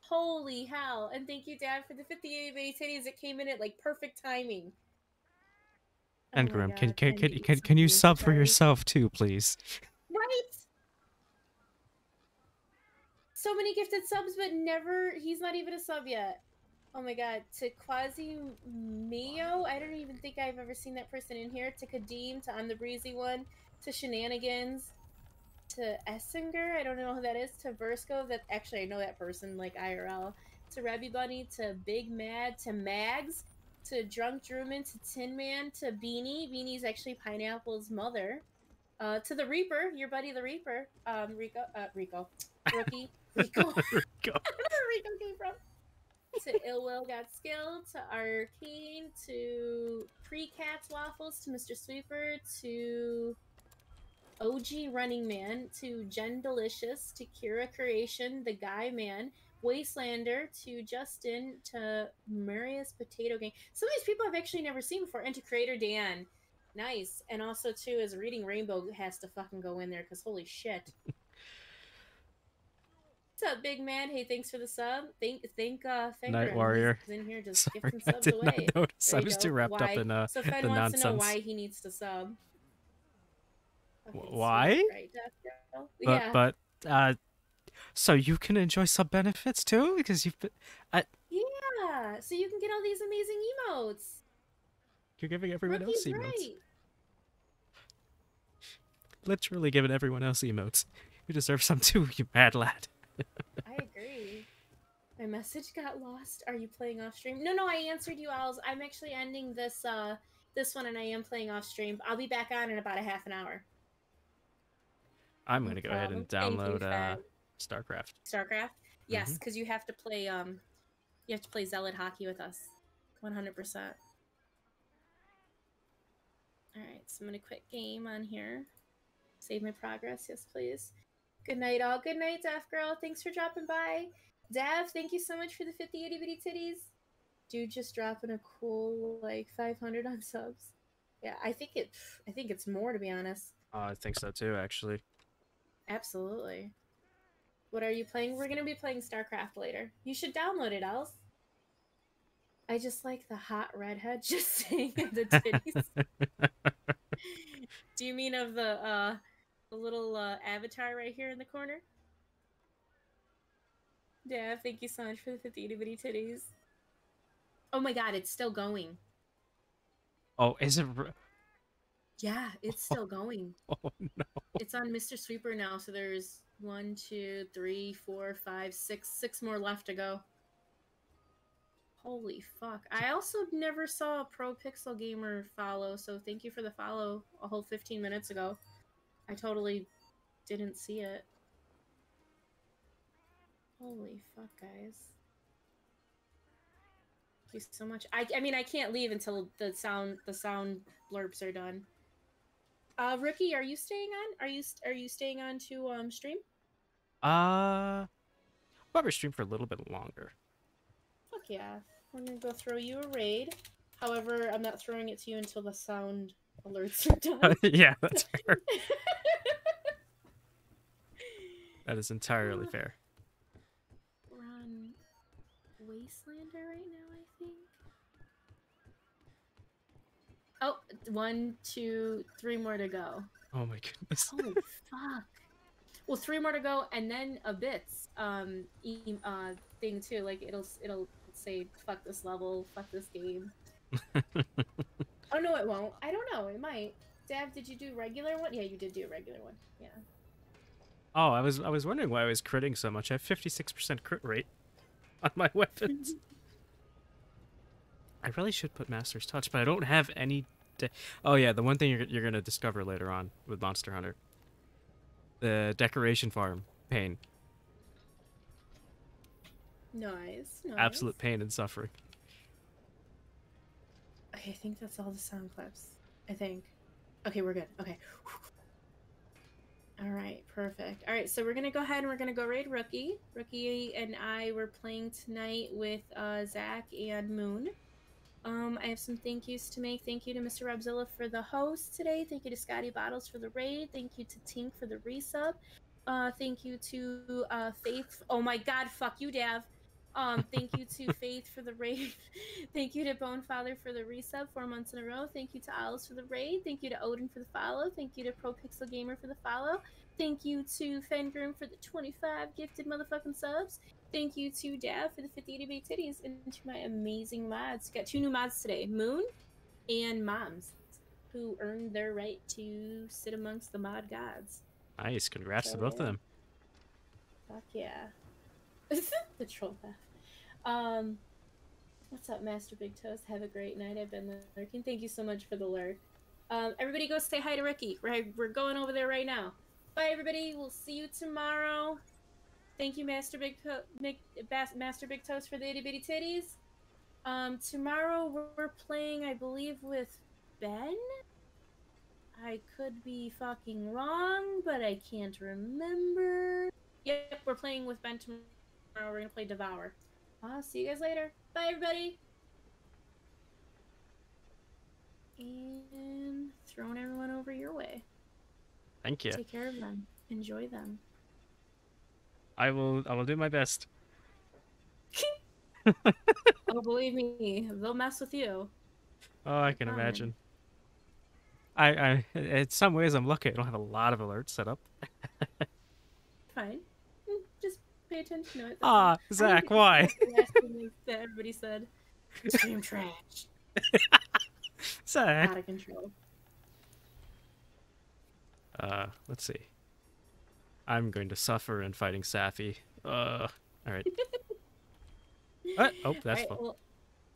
Holy hell. And thank you, Dad, for the 58 bitty titties that came in at like perfect timing. Oh And Grim, can can can, you can can you sub for yourself too, please? Right? So many gifted subs, but never. He's not even a sub yet. Oh my god. To Quasi Mio, I don't even think I've ever seen that person in here. To Kadeem, to I'm the Breezy One, to Shenanigans, to Essinger, I don't know who that is. To Versco, that actually I know that person like IRL. To Rebby Bunny, to Big Mad, to Mags, to Drunk Druman, to Tin Man, to Beanie. Beanie's actually Pineapple's mother. Uh, to the Reaper, your buddy the Reaper, um, Rico, uh, Rico, <laughs> rookie, Rico. Go. <laughs> I don't know where Rico came from. To Ill Will Got Skill, to Arcane, to Pre Cats Waffles, to Mr. Sweeper, to OG Running Man, to Jen Delicious, to Kira Creation, the Guy Man, Wastelander to Justin to Marius Potato Gang. Some of these people I've actually never seen before. And to Creator Dan. Nice. And also, too, is Reading Rainbow has to fucking go in there because holy shit. What's up, big man? Hey, thanks for the sub. Thank, thank, uh, thank Night He's Warrior. in here just <laughs> Sorry, gifting I subs did away. not notice. There I was go. too wrapped up in uh, So Fen the wants to know nonsense. why he needs to sub. Sweet, why? right, But yeah. but uh, so you can enjoy sub benefits too because you've been, yeah. So you can get all these amazing emotes. you're giving everyone else emotes. right. Literally giving everyone else emotes. You deserve some too, you mad lad. I agree. My message got lost. Are you playing off stream? No, no, I answered you all. I'm actually ending this uh this one and I am playing off stream. I'll be back on in about a half an hour. I'm gonna go ahead and. Thank you, download uh, StarCraft. StarCraft? Yes, because you have to play um you have to play Zealot hockey with us. One hundred percent. Alright, so I'm gonna quit game on here. Save my progress, yes please. Good night all. Good night, Deaf Girl. Thanks for dropping by. Dav, thank you so much for the 50 itty bitty titties. Dude just dropping a cool like 500 on subs. Yeah, I think it I think it's more to be honest. Oh, I think so too, actually. Absolutely. What are you playing? We're gonna be playing StarCraft later. You should download it, else. I just like the hot redhead <laughs> just saying the titties. <laughs> Do you mean of the uh the little uh, avatar right here in the corner? Yeah, thank you so much for the 50 itty bitty titties. Oh my god, it's still going. Oh, is it? Yeah, it's <laughs> still going. Oh no. It's on Mr. Sweeper now, so there's one, two, three, four, five, six, six more left to go. Holy fuck. I also never saw a Pro Pixel Gamer follow, so thank you for the follow a whole 15 minutes ago. I totally didn't see it. Holy fuck, guys. Thank you so much. I, I mean, I can't leave until the sound the sound blurbs are done. Uh, Rookie, are you staying on? Are you are you staying on to um stream? Uh, probably stream for a little bit longer. Fuck yeah. I'm gonna go throw you a raid. However, I'm not throwing it to you until the sound alerts are <laughs> done. yeah, that's <laughs> fair. That is entirely fair. We're on Wastelander right now, I think. Oh, one, two, three more to go. Oh my goodness. Holy fuck. Well, three more to go, and then a bits um e- uh thing too. Like it'll it'll say fuck this level, fuck this game. <laughs> oh no, it won't. I don't know. It might. Dab, did you do regular one? Yeah, you did do a regular one. Yeah. Oh, I was I was wondering why I was critting so much. I have 56% crit rate on my <laughs> weapons. I really should put Master's Touch, but I don't have any. De- oh yeah, the one thing you're you're gonna discover later on with Monster Hunter, the decoration farm pain, Nice. nice. absolute pain and suffering. Okay, I think that's all the sound clips. I think. Okay, we're good. Okay. All right, perfect. All right, so we're gonna go ahead and we're gonna go raid Rookie. Rookie and I were playing tonight with uh, Zach and Moon. Um, I have some thank yous to make. Thank you to Mr. Robzilla for the host today. Thank you to Scotty Bottles for the raid. Thank you to Tink for the resub. Uh, thank you to uh, Faith. Oh my God, fuck you, Dav. Um, thank you to Faith for the raid. <laughs> thank you to Bonefather for the resub four months in a row. Thank you to Owls for the raid. Thank you to Odin for the follow. Thank you to Pro Pixel Gamer for the follow. Thank you to Fengroom for the 25 gifted motherfucking subs. Thank you to Dav for the 50 80 big titties and to my amazing mods. Got two new mods today Moon and Moms, who earned their right to sit amongst the mod gods. Nice, congrats to So, both of them. Fuck yeah. <laughs> the troll laugh. Um, what's up, Master Big Toast? Have a great night. I've been lurking. Thank you so much for the lurk. Um, everybody go say hi to Ricky. We're, we're going over there right now. Bye, everybody. We'll see you tomorrow. Thank you, Master Big to- Master Big Toast for the itty bitty titties. Um, tomorrow we're- we're playing, I believe, with Ben. I could be fucking wrong, but I can't remember. Yep, we're playing with Ben tomorrow. we're gonna play Devour. Uh, see you guys later. Bye, everybody. And throwing everyone over your way. Thank you. Take care of them. Enjoy them. I will. I will do my best. <laughs> oh, believe me, they'll mess with you. Oh, I can Fine. imagine. I, I, in some ways, I'm lucky. I don't have a lot of alerts set up. <laughs> Fine. Just pay attention to it. Ah, I Zach, think why? that's the last thing that everybody said. Stream trash. <laughs> Zach. Out of control. Uh, let's see. I'm going to suffer in fighting Safi. Uh, all right. What? <laughs> Oh, that's Alright, well,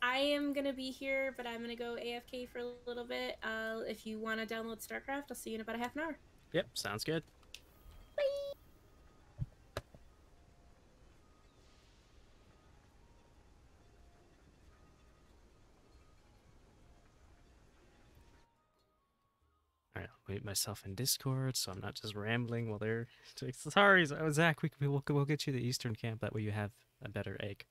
I am gonna be here, but I'm gonna go AFK for a little bit. Uh, if you want to download StarCraft, I'll see you in about a half an hour. Yep, sounds good. Alright, I'll myself in Discord so I'm not just rambling while they're. <laughs> Sorry, Zach, we, we'll, we'll get you the Eastern camp. That way you have a better egg.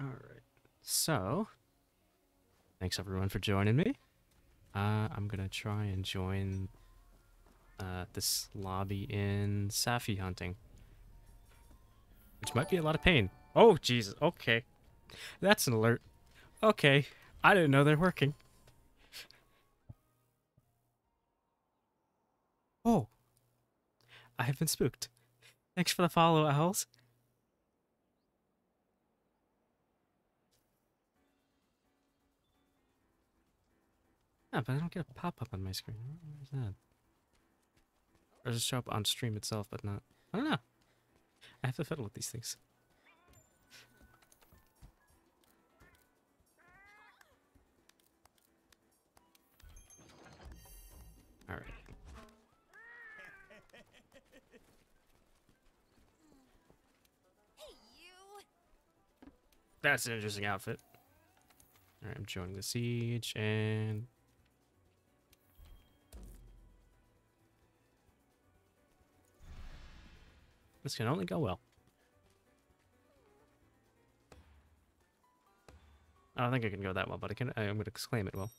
All right. So, thanks everyone for joining me. Uh, I'm gonna try and join uh, this lobby in Safi hunting, which might be a lot of pain. Oh Jesus. Okay, that's an alert. Okay, I didn't know they're working. Oh, I have been spooked. Thanks for the follow, owls. Yeah, but I don't get a pop up on my screen. Where's that? Or does it show up on stream itself, but not? I don't know. I have to fiddle with these things. All right. Hey! That's an interesting outfit. All right, I'm joining the siege and. This can only go well. I don't think it can go that well, but I can. I'm going to exclaim it well.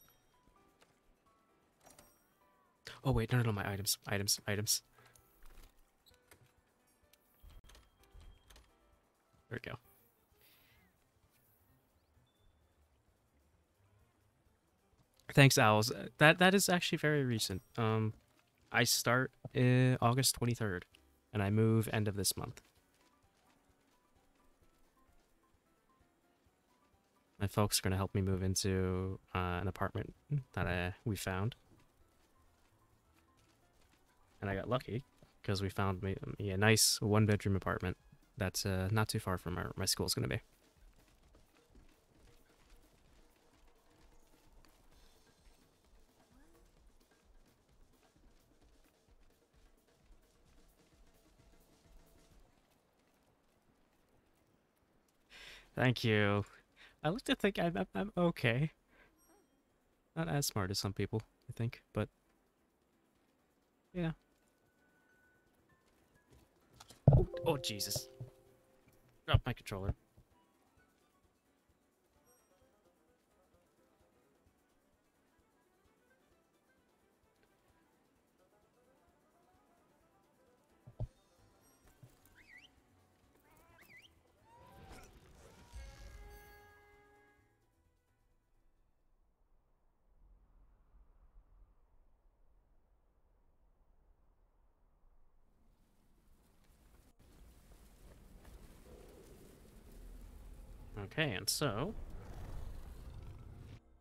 Oh wait, no, no, no, my items, items, items. There we go. Thanks, Owls. That that is actually very recent. Um, I start uh, August twenty third, and I move end of this month. My folks are gonna help me move into uh, an apartment that I we found, and I got lucky because we found me, me a nice one bedroom apartment that's uh, not too far from where my school's gonna be. Thank you. I like to think I'm, I'm, I'm okay. Not as smart as some people, I think, but yeah. Oh, oh Jesus! Drop my controller. Okay, and so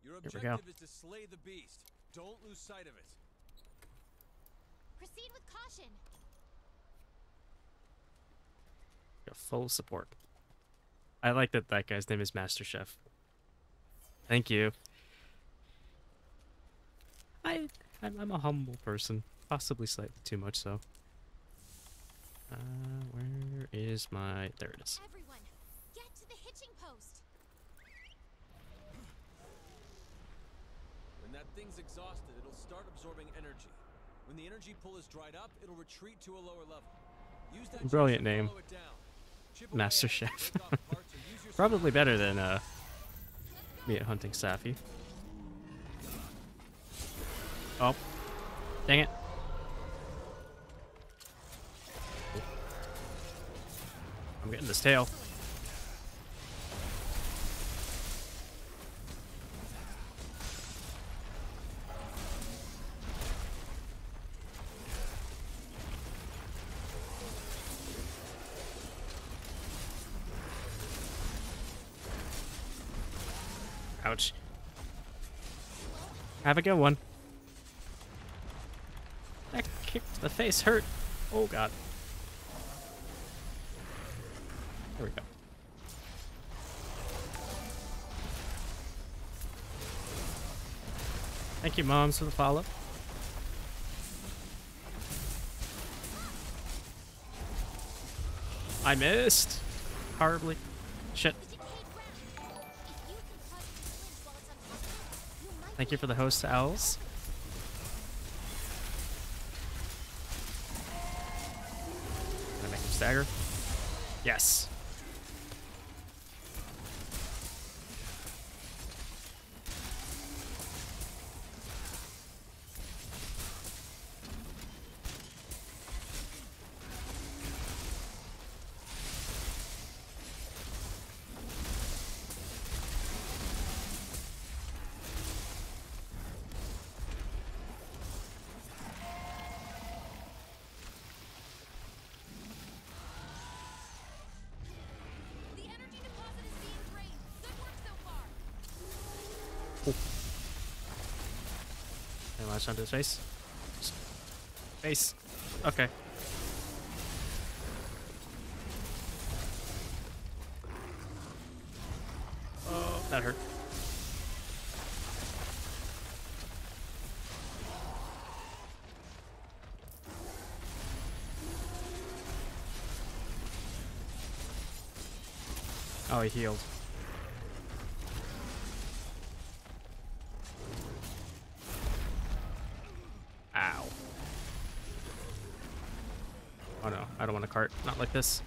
Your Here we go. is to slay the beast. Don't lose sight of it. Proceed with caution. got full support. I like that that guy's name is Master Chef. Thank you. I I I'm, I'm a humble person, possibly slightly too much so. Uh, where is my? There it is. Everyone, get to the hitching post. When that thing's exhausted, it'll start absorbing energy. When the energy pool is dried up, it'll retreat to a lower level. Use that Brilliant name. follow it down. Chip away Master Chef. break off parts, or use your <laughs> Probably better than uh, me at hunting Safi. Oh, dang it! I'm getting this tail. Ouch. Have a good one. That kick to the face hurt. Oh god. There we go. Thank you, moms, for the follow. I missed. Horribly. Shit. Thank you for the host, Owls. Can I make him stagger? Yes. I latch onto his face? Face. Okay. Oh, that hurt. Oh, he healed. Cart. Not like this.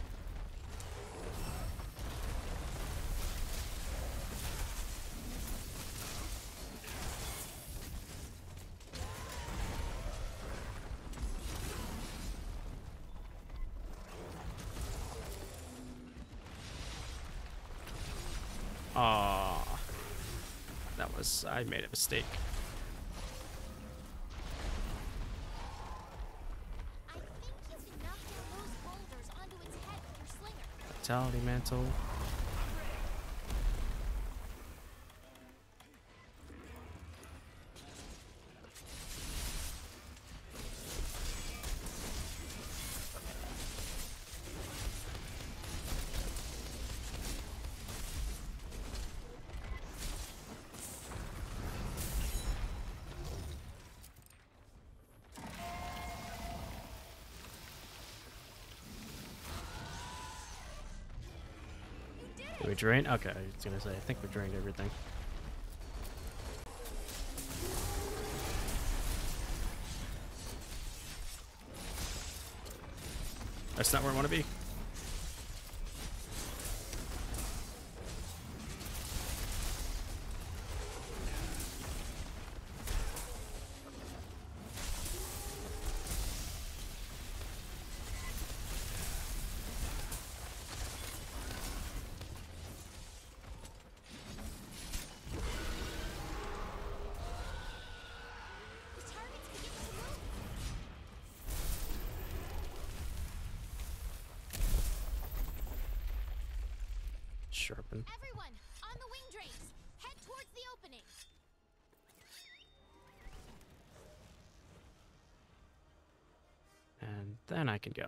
Ah, that was I made a mistake. I think you can knock down those boulders onto its head with your slinger. Vitality mantle. Did we drain? Okay, I was gonna say, I think we drained everything. That's not where I want to be. Then I can go.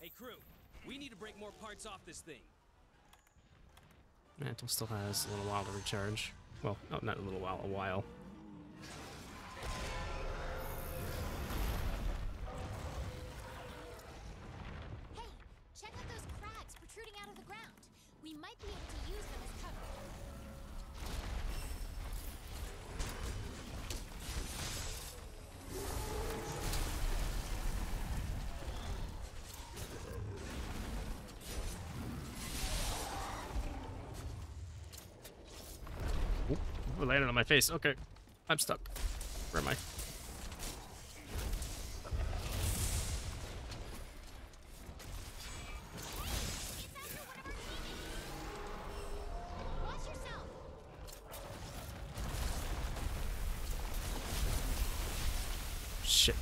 Hey, crew, we need to break more parts off this thing. Mantle still has a little while to recharge. Well, no, not a little while, a while. might be able to use them as cover. Ooh, landed on my face. Okay. I'm stuck. Where am I? Watch yourself. Shit.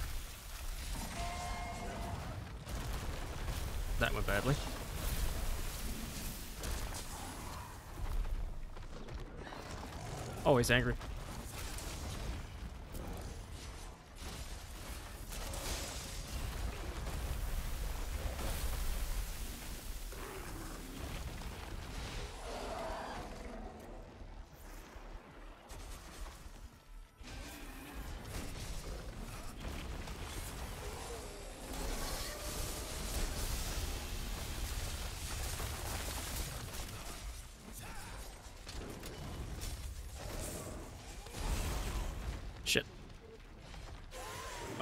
That went badly. He's angry.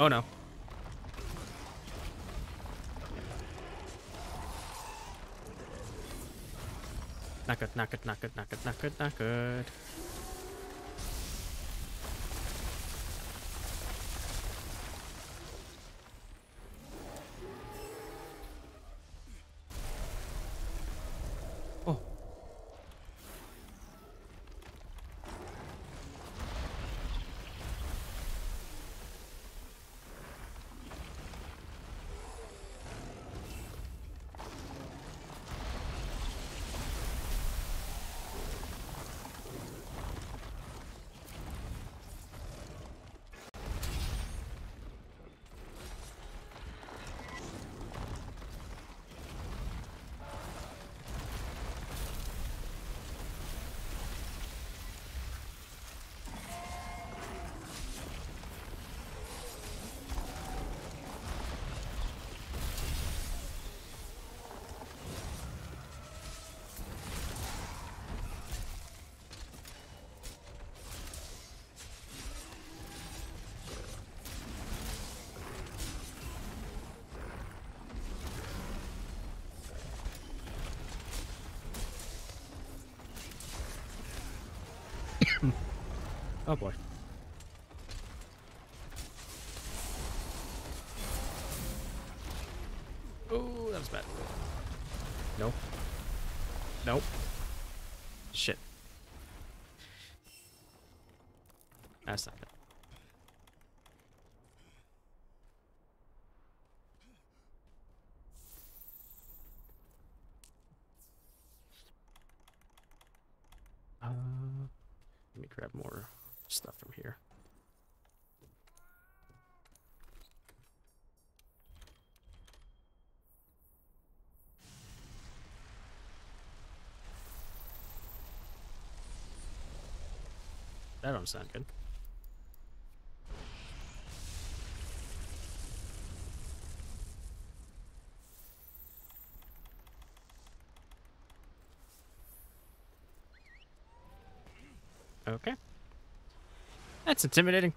Oh no. Not good, not good, not good, not good, not good, not good. Oh boy. Oh, that was bad. No. Nope. Shit. That's not good. Uh, let me grab more stuff from here. That don't sound good. Okay. That's intimidating.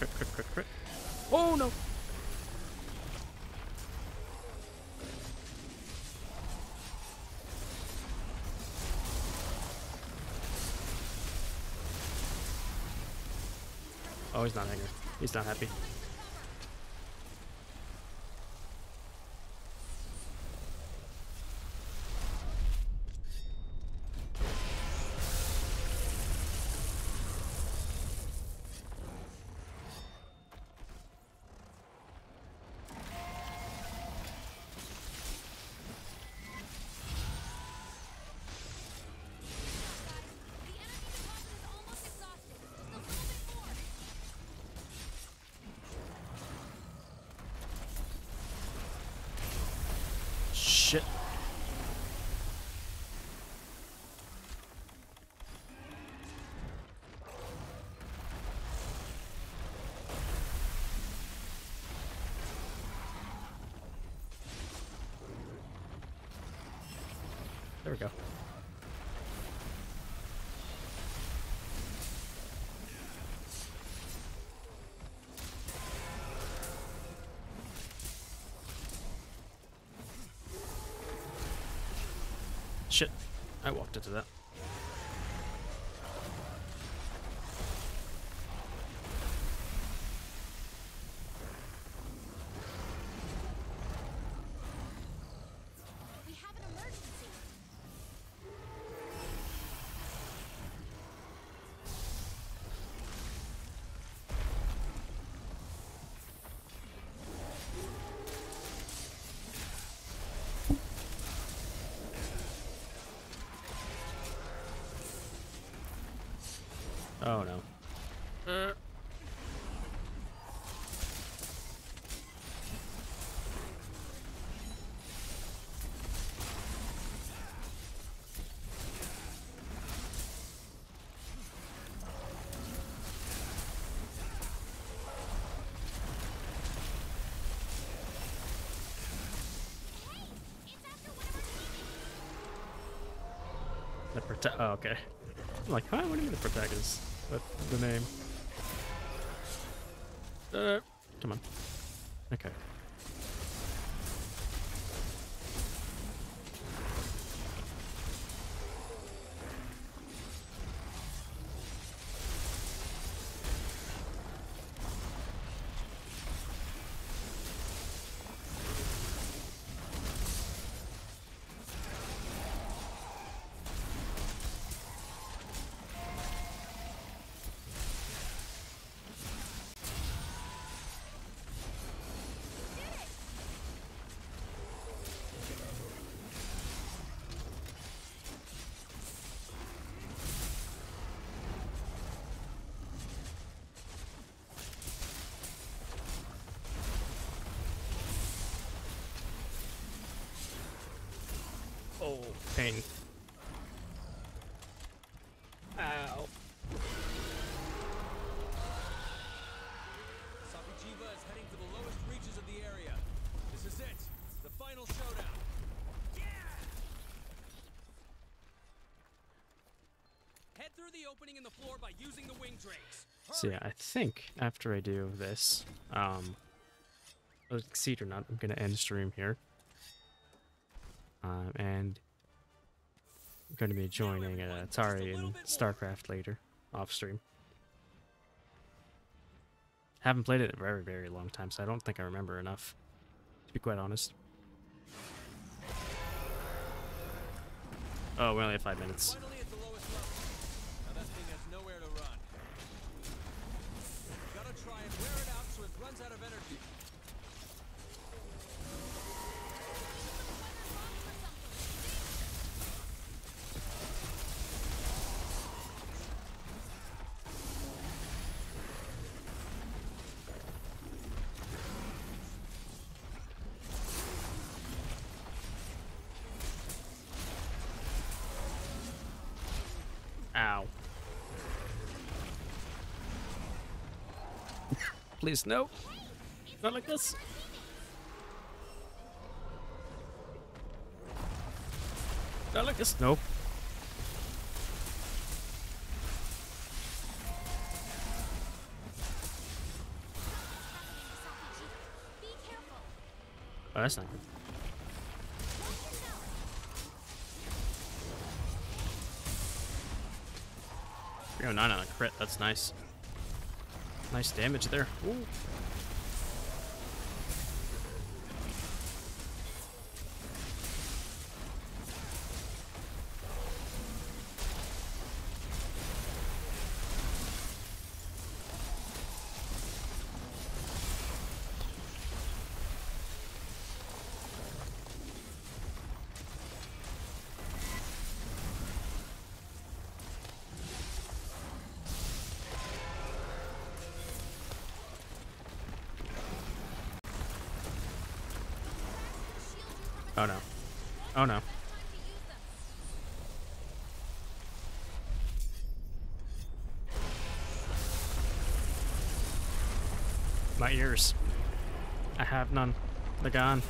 Crit, crit, crit, crit. Oh no! Oh, he's not angry. He's not happy. There we go. Shit. I walked into that. Oh, okay. I'm like, huh? What do you mean the protagonist? What's the name? Uh, come on. Okay. Oh, pain. Ow. Safi'jiva is heading to the lowest reaches of the area. This is it. The final showdown. Head through the opening in the floor by using the wing drakes. So yeah, I think after I do this, um, whether succeed or not, I'm gonna end stream here. Um, and I'm gonna be joining uh, Atari and StarCraft later, off stream. Haven't played it in a very, very long time, so I don't think I remember enough, to be quite honest. Oh, we only have five minutes. please. No. Not like this. Not like this. No. Oh, that's not good. Three oh nine on a crit. That's nice. Nice damage there. Ooh. have none. They're gone.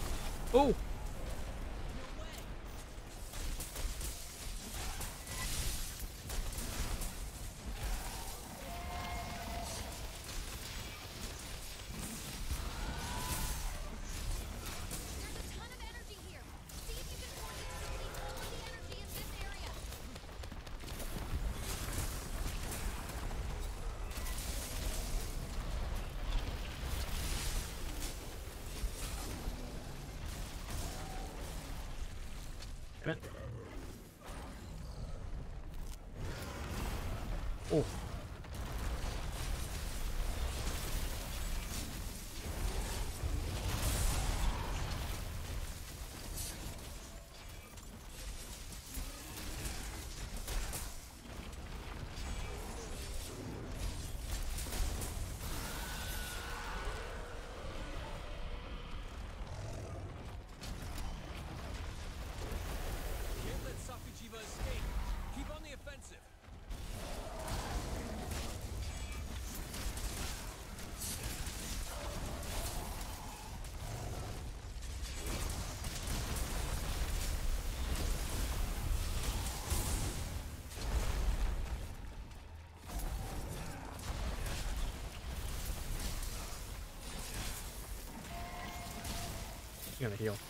Oh! gonna heal.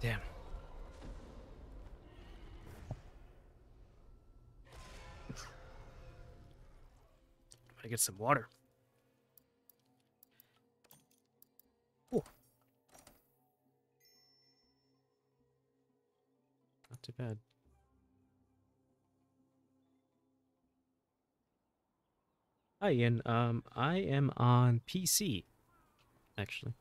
Damn. I get some water. Ooh. Not too bad. Hi, Ian. Um, I am on PC, actually.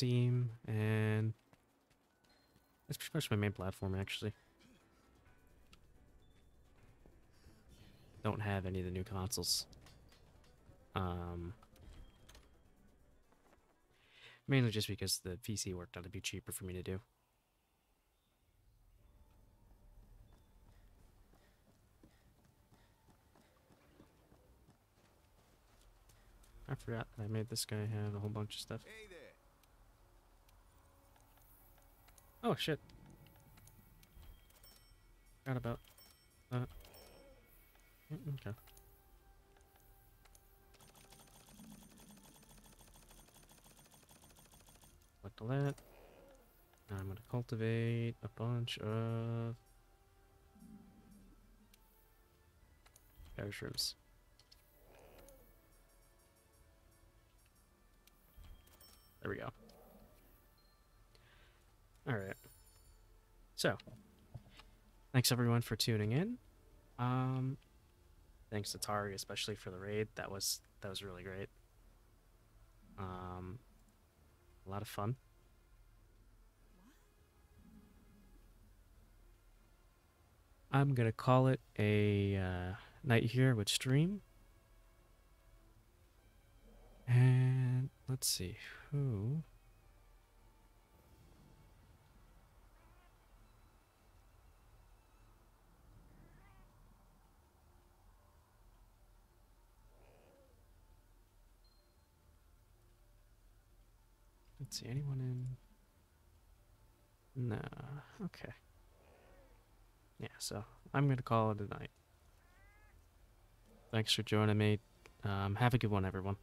Steam, and that's pretty much my main platform, actually. Don't have any of the new consoles. Um, mainly just because the PC worked out to be cheaper for me to do. I forgot that I made this guy have a whole bunch of stuff. Hey Oh shit. Forgot about that. Mm, Okay. What the that? Now I'm gonna cultivate a bunch of mushrooms. There we go. Alright. So, thanks everyone for tuning in. Um, thanks to Tari especially for the raid. That was that was really great. Um, a lot of fun. I'm gonna call it a uh, night here with stream. And let's see who. Let's see, anyone in? No. Okay. Yeah, so I'm gonna call it a night. Thanks for joining me. Um, have a good one, everyone.